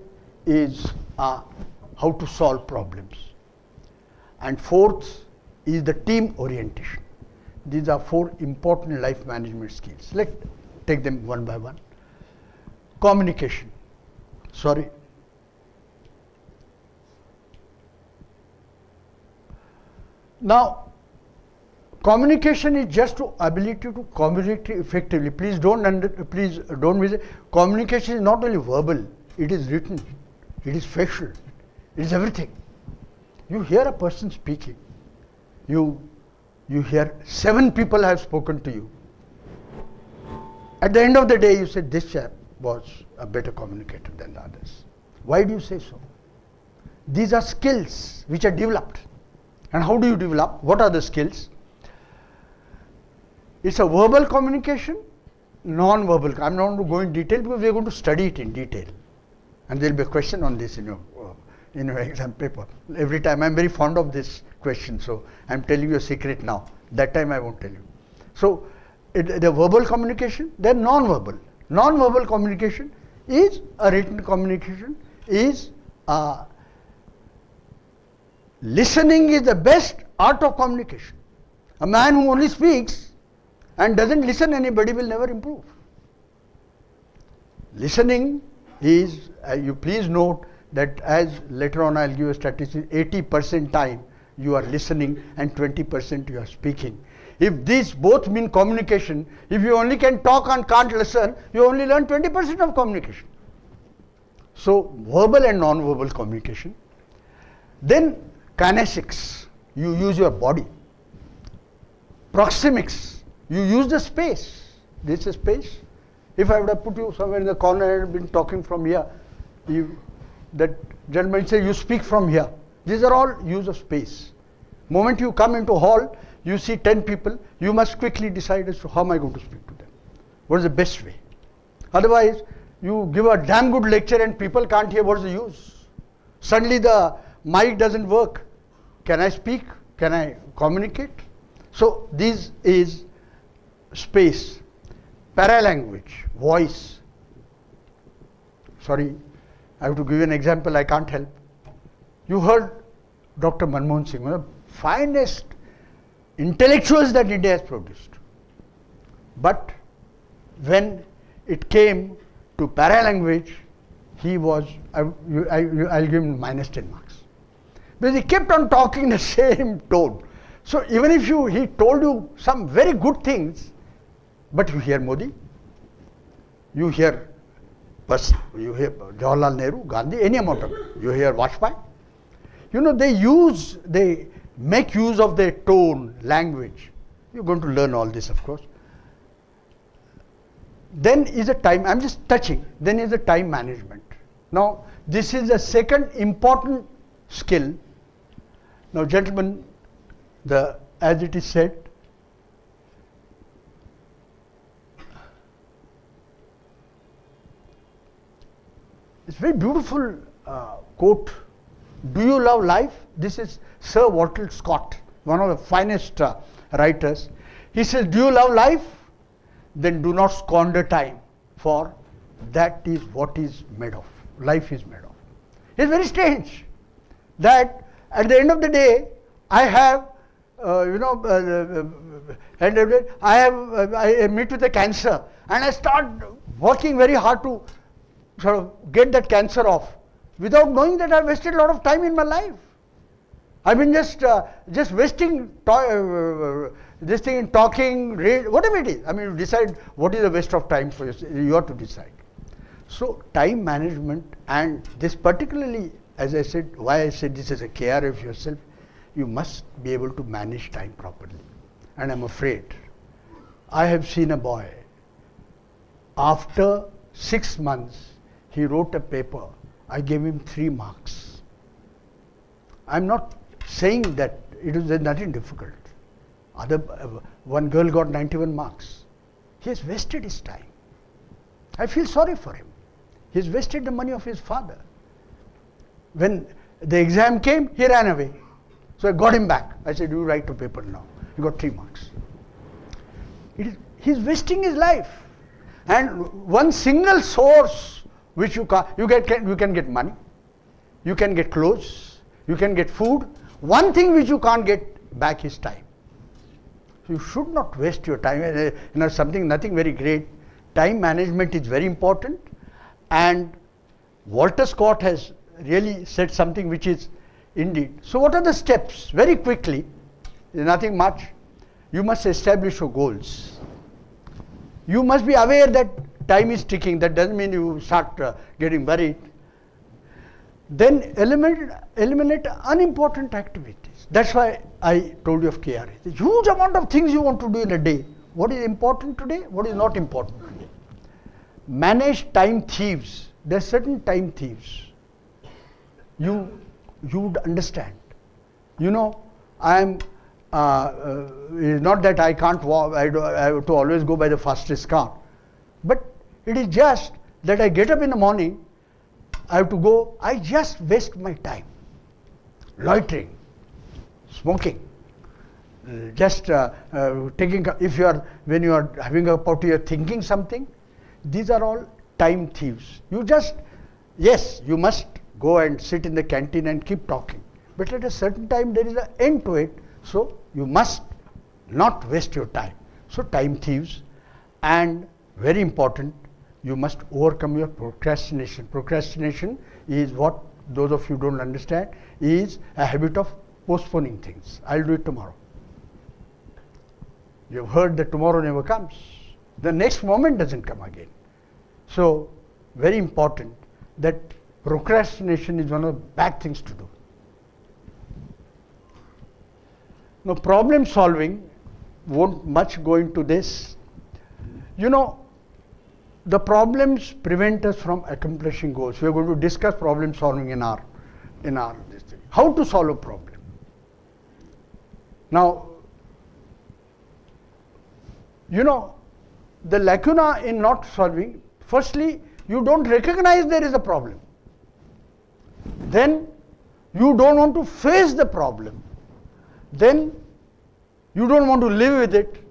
is uh, how to solve problems. And fourth is the team orientation. These are four important life management skills. Let's take them one by one. Communication. Sorry. Now, communication is just ability to communicate effectively. Please don't under, please don't miss it. Communication is not only verbal; it is written, it is facial, is everything. You hear a person speaking, you you hear seven people have spoken to you. At the end of the day, you say this chap was a better communicator than the others. Why do you say so? These are skills which are developed. And how do you develop? What are the skills? It's a verbal communication, non-verbal. I'm not going to go in detail because we are going to study it in detail. And there will be a question on this in your, uh, uh, in your exam paper. Every time I'm very fond of this question, so I'm telling you a secret now. That time I won't tell you. So it, the verbal communication, then non-verbal. Non-verbal communication is a written communication, is a listening is the best art of communication. A man who only speaks and doesn't listen anybody will never improve. Listening is, uh, you please note that as later on I'll give a statistic, 80% time you are listening and 20% you are speaking. If these both mean communication, if you only can talk and can't listen, you only learn 20% of communication. So verbal and non-verbal communication. Then kinesics, you use your body. Proxemics, you use the space. This is space. If I would have put you somewhere in the corner and been talking from here, you, that gentleman say you speak from here. These are all use of space. Moment you come into hall, you see 10 people, you must quickly decide as to how am I going to speak to them. What is the best way? Otherwise, you give a damn good lecture and people can't hear what's the use. Suddenly the mic doesn't work. Can I speak? Can I communicate? So this is space, paralanguage, voice. Sorry, I have to give you an example, I can't help. You heard Dr. Manmohan Singh, one of the finest intellectuals that India has produced. But when it came to paralanguage, he was, I, you- I, you- I'll give him minus 10 marks. Because he kept on talking *laughs* the same tone. So even if you, he told you some very good things, but you hear Modi, you hear Bas, you hear Jawaharlal Nehru, Gandhi, any amount of, you hear Vajpayee. you know, they use, they make use of their tone, language. You're going to learn all this, of course. Then is a time, I'm just touching, then is a time management. Now, this is a second important skill. Now, gentlemen, the, as it is said, it's very beautiful uh, quote. Do you love life? This is Sir Walter Scott, one of the finest uh, writers. He says, Do you love life? Then do not squander time, for that is what is made of. Life is made of. It's very strange that at the end of the day, I have, uh, you know, uh, uh, and I have, uh, I meet with a cancer, and I start working very hard to sort of get that cancer off, without knowing that I've wasted a lot of time in my life. I've been just uh, just wasting uh, uh, this thing in talking, whatever it is. I mean, decide what is the waste of time for you. You have to decide. So time management and this particularly, as I said, why I said this is a care of yourself, you must be able to manage time properly. And I'm afraid, I have seen a boy, after six months, he wrote a paper, I gave him three marks. I'm not saying that it was nothing difficult. Other, uh, one girl got 91 marks. He has wasted his time. I feel sorry for him. He's wasted the money of his father. When the exam came, he ran away. So I got him back. I said, You write a paper now. He got three marks. It is, he's wasting his life. And one single source which you can, you, get, can, you can get money, you can get clothes, you can get food. One thing which you can't get back is time. You should not waste your time. Eh, eh, you know, something, nothing very great. Time management is very important. And Walter Scott has really said something which is indeed. So what are the steps? Very quickly, nothing much. You must establish your goals. You must be aware that time is ticking. That doesn't mean you start uh, getting worried. Then eliminate, eliminate unimportant activities. That's why I told you of KRA. The huge amount of things you want to do in a day. What is important today? What is not important today? manage time thieves. There are certain time thieves. You, you would understand. You know, I am, uh, uh, not that I can't walk, I, do, I have to always go by the fastest car. But it is just that I get up in the morning, I have to go, I just waste my time. Loitering, smoking, just uh, uh, taking, if you are, when you are having a party, you are thinking something, these are all time thieves. You just, yes, you must go and sit in the canteen and keep talking. But at a certain time, there is an end to it. So you must not waste your time. So time thieves. And very important, you must overcome your procrastination. Procrastination is what those of you don't understand is a habit of postponing things. I'll do it tomorrow. You've heard that tomorrow never comes. The next moment doesn't come again. So, very important that procrastination is one of the bad things to do. Now, problem solving won't much go into this. You know, the problems prevent us from accomplishing goals. We are going to discuss problem solving in our in our this thing. How to solve a problem. Now, you know, the lacuna in not solving Firstly, you don't recognize there is a problem. Then you don't want to face the problem. Then you don't want to live with it.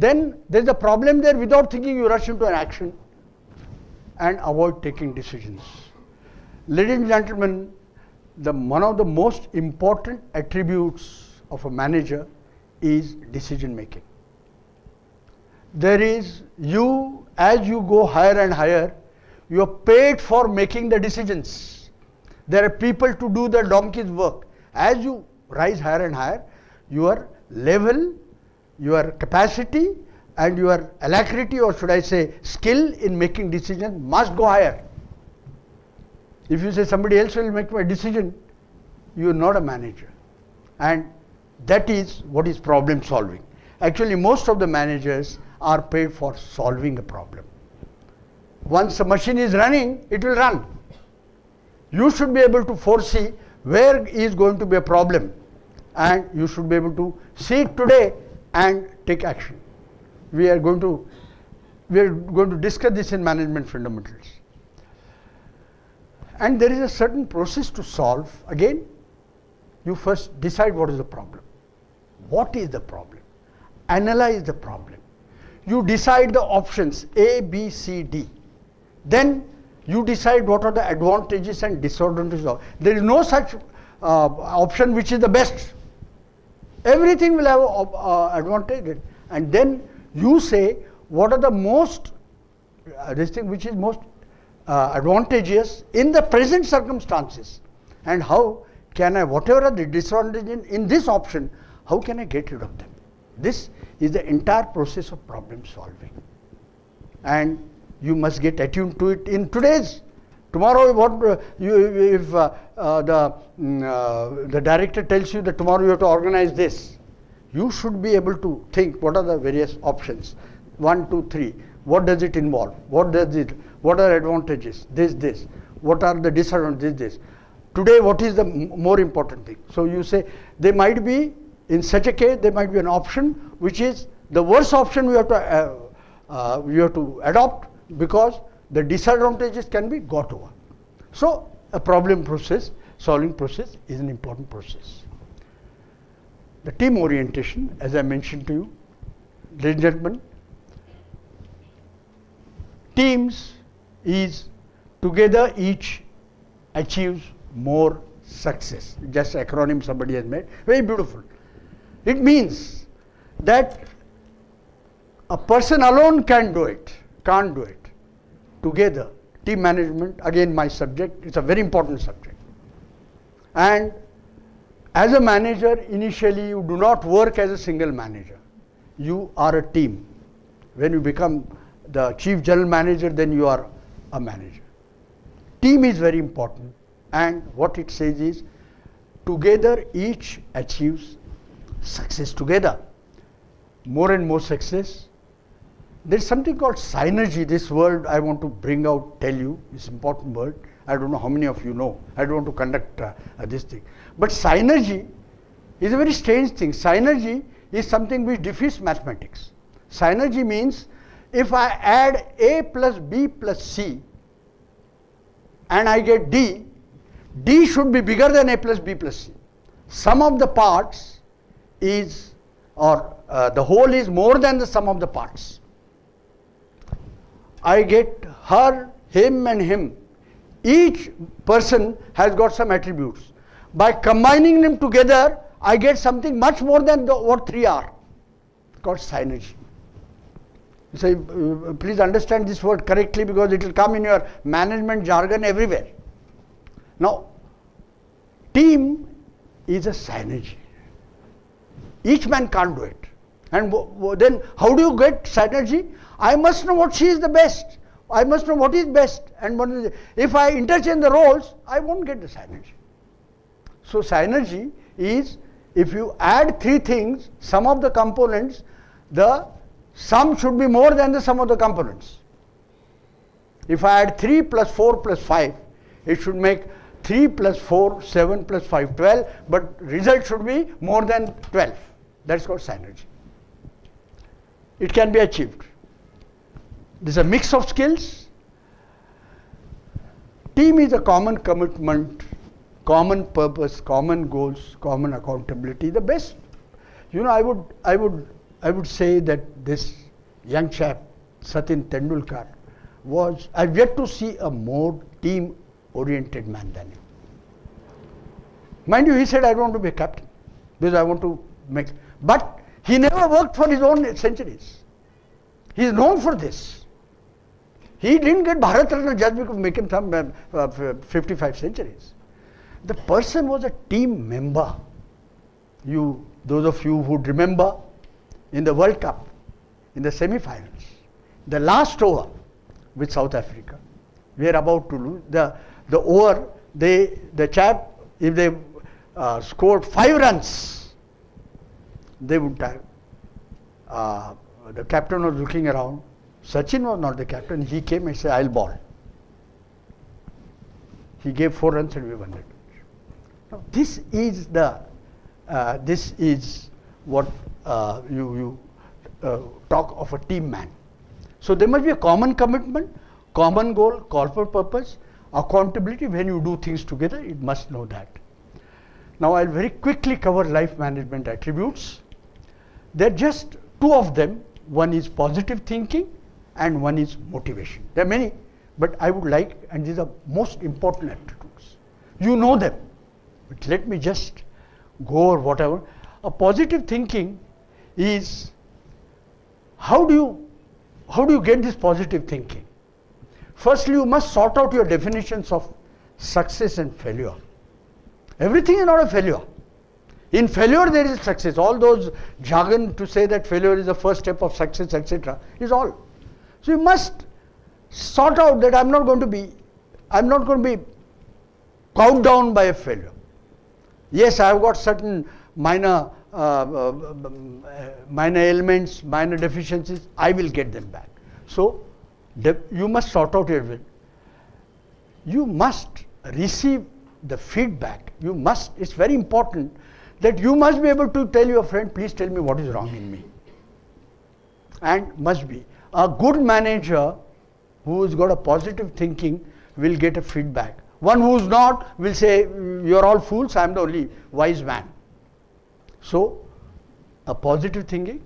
Then there's a problem there without thinking you rush into an action and avoid taking decisions. Ladies and gentlemen, the, one of the most important attributes of a manager is decision making. There is you as you go higher and higher, you are paid for making the decisions. There are people to do the donkey's work. As you rise higher and higher, your level, your capacity and your alacrity or should I say skill in making decisions must go higher. If you say somebody else will make my decision, you are not a manager. And that is what is problem solving. Actually, most of the managers are paid for solving a problem. Once a machine is running, it will run. You should be able to foresee where is going to be a problem and you should be able to see today and take action. We are going to we are going to discuss this in management fundamentals. And there is a certain process to solve. Again, you first decide what is the problem. What is the problem? Analyze the problem. You decide the options A, B, C, D. Then you decide what are the advantages and disadvantages. There is no such uh, option which is the best. Everything will have uh, advantage. And then you say what are the most, uh, this thing which is most uh, advantageous in the present circumstances and how can I, whatever are the disadvantages in, in this option, how can I get rid of them? This is the entire process of problem solving. And you must get attuned to it in today's. Tomorrow, what you, if uh, uh, the mm, uh, the director tells you that tomorrow you have to organize this, you should be able to think what are the various options. One, two, three. What does it involve? What does it? What are advantages? This, this. What are the disadvantages? This, this. Today, what is the more important thing? So you say there might be in such a case there might be an option which is the worst option we have to uh, uh, we have to adopt because the disadvantages can be got over. So a problem process, solving process is an important process. The team orientation, as I mentioned to you, ladies and gentlemen, teams is together each achieves more success. Just acronym somebody has made, very beautiful. It means that a person alone can do it, can't do it. Together, team management, again my subject, it's a very important subject. And as a manager, initially you do not work as a single manager. You are a team. When you become the chief general manager, then you are a manager. Team is very important and what it says is together each achieves success together. More and more success. There is something called synergy. This word I want to bring out, tell you, this important word. I don't know how many of you know. I don't want to conduct uh, uh, this thing. But synergy is a very strange thing. Synergy is something which defeats mathematics. Synergy means if I add A plus B plus C and I get D, D should be bigger than A plus B plus C. Sum of the parts is or uh, the whole is more than the sum of the parts. I get her, him and him. Each person has got some attributes. By combining them together, I get something much more than the, what three are. called synergy. So uh, please understand this word correctly because it will come in your management jargon everywhere. Now, team is a synergy. Each man can't do it. And then how do you get synergy? I must know what she is the best. I must know what is best. And what is if I interchange the roles, I won't get the synergy. So synergy is if you add three things, sum of the components, the sum should be more than the sum of the components. If I add 3 plus 4 plus 5, it should make 3 plus 4, 7 plus 5, 12, but result should be more than 12. That's called synergy. It can be achieved. This is a mix of skills. Team is a common commitment, common purpose, common goals, common accountability. The best, you know, I would, I would, I would say that this young chap, Sachin Tendulkar, was, I've yet to see a more team oriented man than him. Mind you, he said, I don't want to be a captain because I want to make. But he never worked for his own centuries. He is known for this. He didn't get Bharat Ratna just because making some uh, uh, 55 centuries. The person was a team member. You, those of you who remember, in the World Cup, in the semi-finals, the last over with South Africa, we are about to lose. The the over, they, the chap, if they uh, scored five runs, they would have. Uh, the captain was looking around. Sachin was not the captain. He came and said, I'll ball. He gave four runs and we won it. Now, this is the, uh, this is what uh, you, you uh, talk of a team man. So there must be a common commitment, common goal, corporate purpose, accountability. When you do things together, it must know that. Now I'll very quickly cover life management attributes. There are just two of them. One is positive thinking and one is motivation. There are many, but I would like, and these are most important attributes. You know them, but let me just go or whatever. A positive thinking is how do you how do you get this positive thinking? Firstly, you must sort out your definitions of success and failure. Everything is not a failure. In failure, there is success. All those jargon to say that failure is the first step of success, etc., is all. So you must sort out that I'm not going to be, I'm not going to be cowed down by a failure. Yes, I've got certain minor, uh, uh, uh, minor ailments, minor deficiencies. I will get them back. So you must sort out your will. You must receive the feedback. You must. It's very important that you must be able to tell your friend, please tell me what is wrong in me. And must be. A good manager who has got a positive thinking will get a feedback. One who is not will say, you're all fools, I'm the only wise man. So, a positive thinking,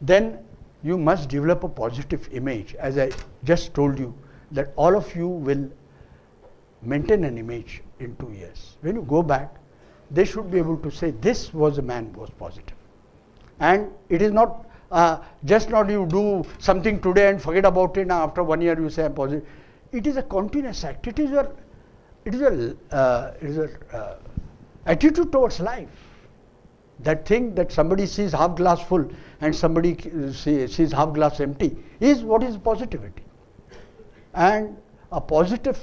then you must develop a positive image. As I just told you, that all of you will maintain an image in two years. When you go back, they should be able to say this was a man who was positive. And it is not uh, just not you do something today and forget about it and after one year you say I'm positive. It is a continuous act. It is your, it is your, uh, it is your uh, attitude towards life. That thing that somebody sees half glass full and somebody sees half glass empty is what is positivity. And a positive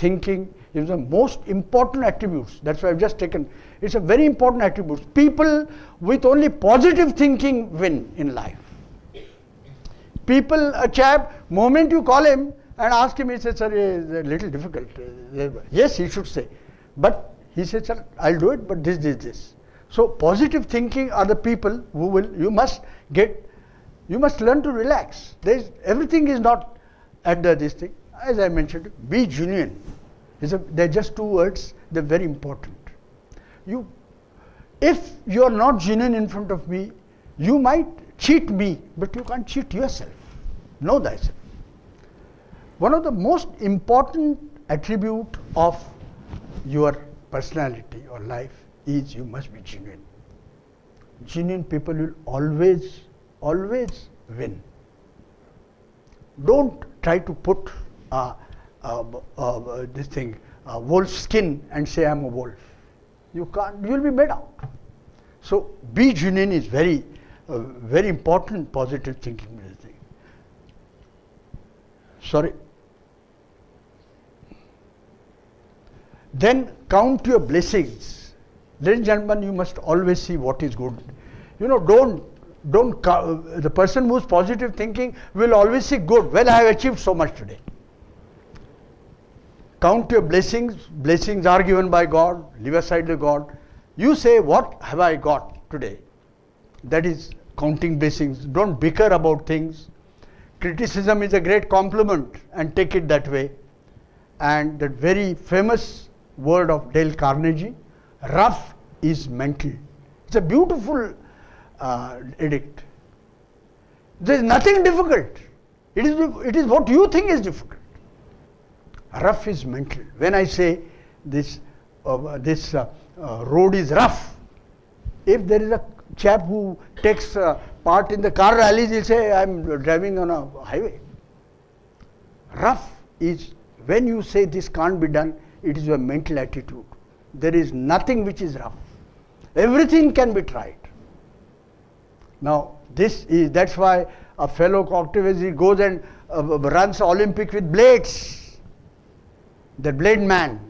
thinking is the most important attributes. That's why I've just taken. It's a very important attribute. People with only positive thinking win in life. People, a chap, moment you call him and ask him, he says, sir, eh, it's a little difficult. Eh, yes, he should say. But he says, sir, I'll do it, but this, this, this. So positive thinking are the people who will, you must get, you must learn to relax. There's, everything is not at the, this thing. As I mentioned, be genuine. A, they're just two words, they're very important. You, if you are not genuine in front of me, you might cheat me, but you can't cheat yourself. Know thyself. One of the most important attribute of your personality or life is you must be genuine. Genuine people will always, always win. Don't try to put Uh, um, um, uh, this thing, uh, wolf skin and say I'm a wolf. You can't, you will be made out. So be genuine is very, uh, very important positive thinking. Sorry. Then count your blessings. Ladies and gentlemen, you must always see what is good. You know, don't, don't, the person who's positive thinking will always see good. Well, I have achieved so much today count your blessings. Blessings are given by God. Leave aside the God. You say, What have I got today? That is counting blessings. Don't bicker about things. Criticism is a great compliment and take it that way. And that very famous word of Dale Carnegie rough is mental. It's a beautiful uh, edict. There is nothing difficult. It is, it is what you think is difficult rough is mental. When I say this, uh, this uh, uh, road is rough, if there is a chap who takes part in the car rallies, he'll say, I'm driving on a highway. Rough is, when you say this can't be done, it is your mental attitude. There is nothing which is rough. Everything can be tried. Now, this is, that's why a fellow cocktail, he goes and uh, runs Olympic with blades the blade man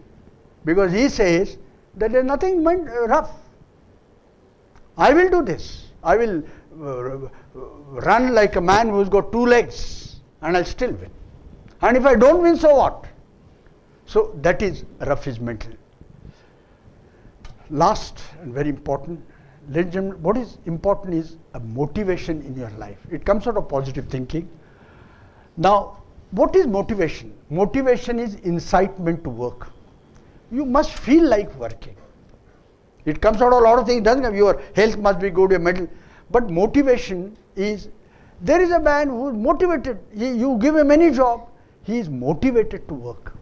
because he says that There is nothing rough. I will do this. I will uh, run like a man who's got two legs and I'll still win. And if I don't win, so what? So that is rough is mental. Last and very important, ladies and what is important is a motivation in your life. It comes out of positive thinking. Now, what is motivation? Motivation is incitement to work. You must feel like working. It comes out of a lot of things, doesn't it? Your health must be good, your mental. But motivation is there is a man who is motivated. He, you give him any job, he is motivated to work.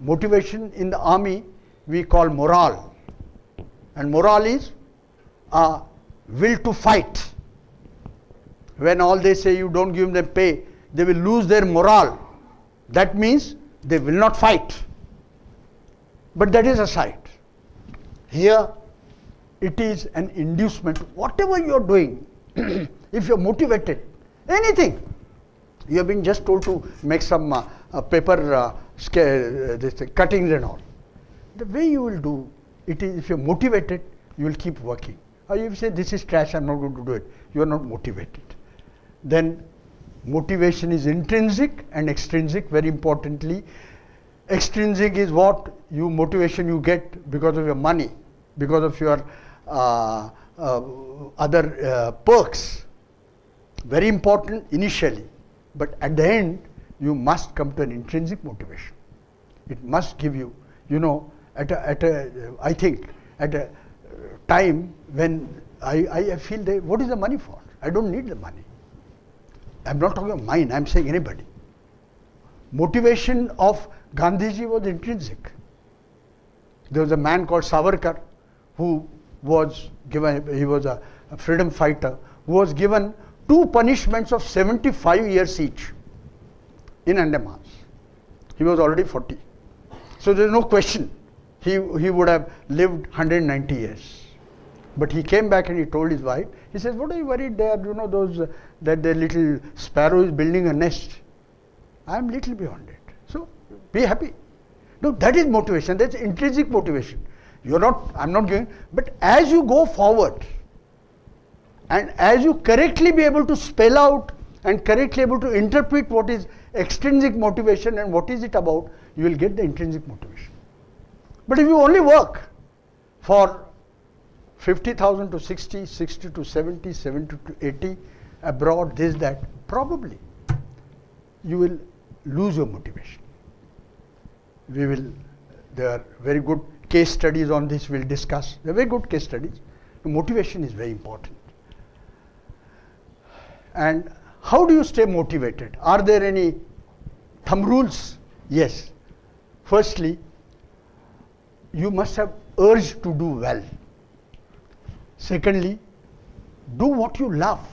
Motivation in the army we call morale. And morale is a will to fight. When all they say you don't give them pay, they will lose their morale. That means they will not fight. But that is aside. Here, it is an inducement. Whatever you are doing, *clears throat* if you are motivated, anything, you have been just told to make some uh, uh, paper uh, scale, uh, this, cuttings and all. The way you will do it is if you are motivated, you will keep working. Or if you say this is trash, I am not going to do it, you are not motivated. Then motivation is intrinsic and extrinsic, very importantly. Extrinsic is what you motivation you get because of your money because of your uh, uh, other uh, perks. Very important initially, but at the end, you must come to an intrinsic motivation. It must give you, you know, at a, at a I think, at a time when I, I feel that what is the money for? I don't need the money. I'm not talking of mine, I'm saying anybody. Motivation of Gandhiji was intrinsic. There was a man called Savarkar who was given, he was a, a freedom fighter, who was given two punishments of 75 years each in Andamans. He was already 40. So there is no question. He, he would have lived 190 years. But he came back and he told his wife, he says, what are you worried there, you know, those, that the little sparrow is building a nest. I am little beyond it. So be happy. No, that is motivation. That's intrinsic motivation. You're not, I'm not giving, but as you go forward and as you correctly be able to spell out and correctly able to interpret what is extrinsic motivation and what is it about, you will get the intrinsic motivation. But if you only work for 50,000 to 60, 60 to 70, 70 to 80, abroad, this, that, probably you will lose your motivation. We will, there are very good case studies on this we'll discuss. They're very good case studies. The motivation is very important. And how do you stay motivated? Are there any thumb rules? Yes. Firstly, you must have urge to do well. Secondly, do what you love.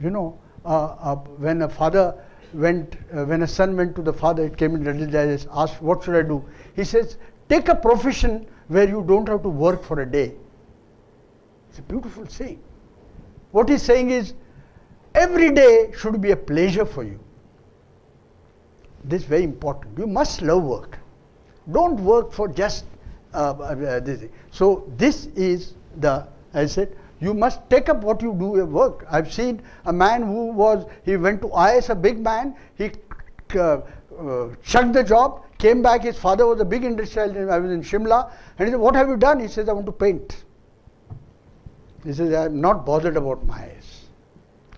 You know, uh, uh, when a father went, uh, when a son went to the father, it came in little asked, what should I do? He says, Take a profession where you don't have to work for a day. It's a beautiful saying. What he's saying is, every day should be a pleasure for you. This is very important. You must love work. Don't work for just uh, uh, this. So this is the, I said, you must take up what you do your work. I've seen a man who was, he went to IS, a big man, he uh, uh, chucked the job, came back, his father was a big industrialist, I was in Shimla, and he said, what have you done? He says, I want to paint. He says, I'm not bothered about my eyes.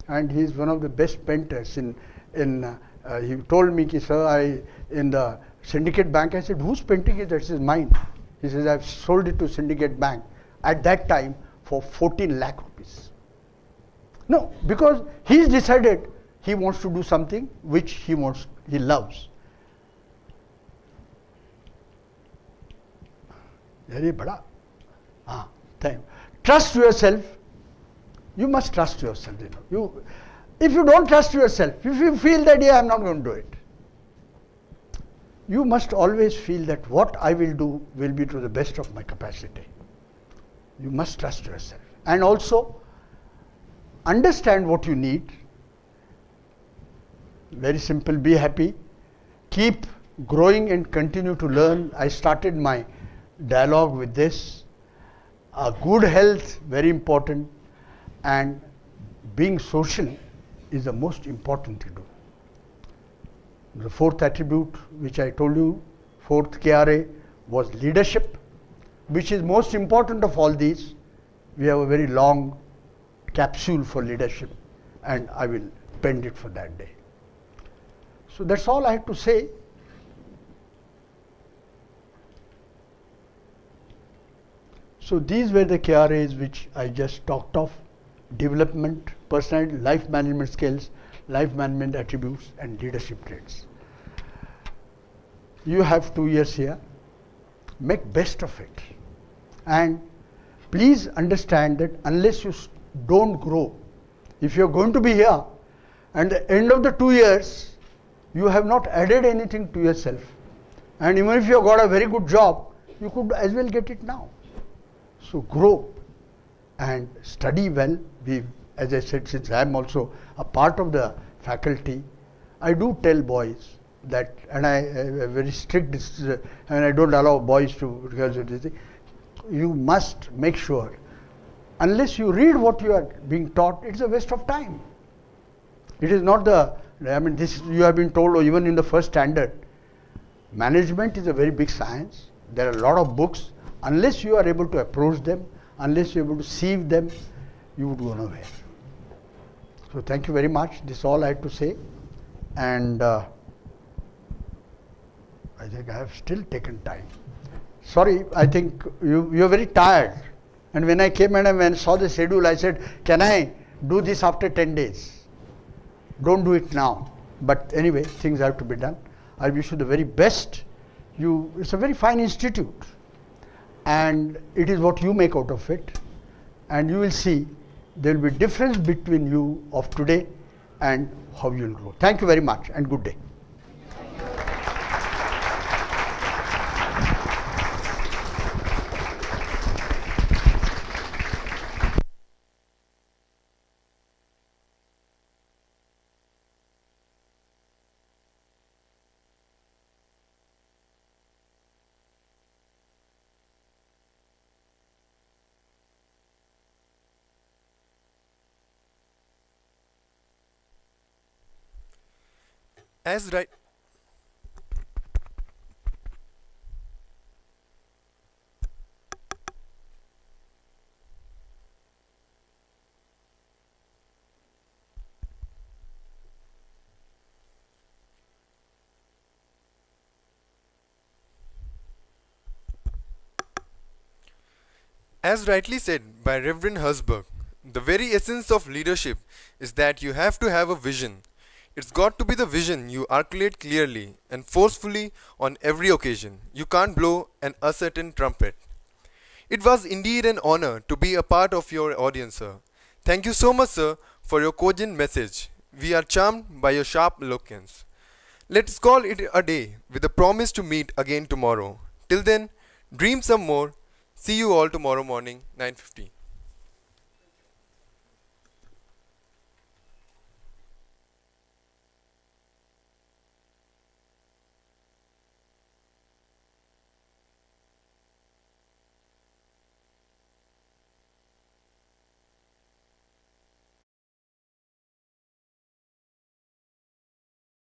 And he is one of the best painters in, in uh, uh, he told me, sir, I, in the syndicate bank, I said, whose painting is that? He says, mine. He says, I've sold it to syndicate bank at that time for 14 lakh rupees. No, because he's decided he wants to do something which he wants, he loves. Very bada. Ah, thank Trust yourself. You must trust yourself. You know. You, if you don't trust yourself, if you feel that, yeah, I'm not going to do it, you must always feel that what I will do will be to the best of my capacity. You must trust yourself. And also, understand what you need. Very simple, be happy. Keep growing and continue to learn. I started my dialogue with this. Good health, very important, and being social is the most important to do. The fourth attribute, which I told you, fourth KRA, was leadership, which is most important of all these. We have a very long capsule for leadership, and I will pend it for that day. So that's all I have to say. So these were the KRAs which I just talked of. Development, personality, life management skills, life management attributes and leadership traits. You have two years here. Make best of it. And please understand that unless you don't grow, if you're going to be here, and the end of the two years, you have not added anything to yourself. And even if you have got a very good job, you could as well get it now. So grow and study well. We, as I said, since I am also a part of the faculty, I do tell boys that, and I uh, very strict, and I don't allow boys to because of this. You must make sure, unless you read what you are being taught, it's a waste of time. It is not the, I mean, this you have been told, or even in the first standard, management is a very big science. There are a lot of books. Unless you are able to approach them, unless you are able to sieve them, you would go nowhere. So thank you very much. This is all I had to say. And uh, I think I have still taken time. Sorry, I think you, you are very tired. And when I came and I saw the schedule, I said, can I do this after 10 days? Don't do it now. But anyway, things have to be done. I wish you the very best. You, it's a very fine institute. And it is what you make out of it. And you will see there will be difference between you of today and how you will grow. Thank you very much and good day. As. As rightly said by Reverend Hesburgh, the very essence of leadership is that you have to have a vision it's got to be the vision you articulate clearly and forcefully on every occasion. You can't blow an uncertain trumpet. It was indeed an honor to be a part of your audience, sir. Thank you so much, sir, for your cogent message. We are charmed by your sharp eloquence. Let's call it a day with a promise to meet again tomorrow. Till then, dream some more. See you all tomorrow morning, 9.50.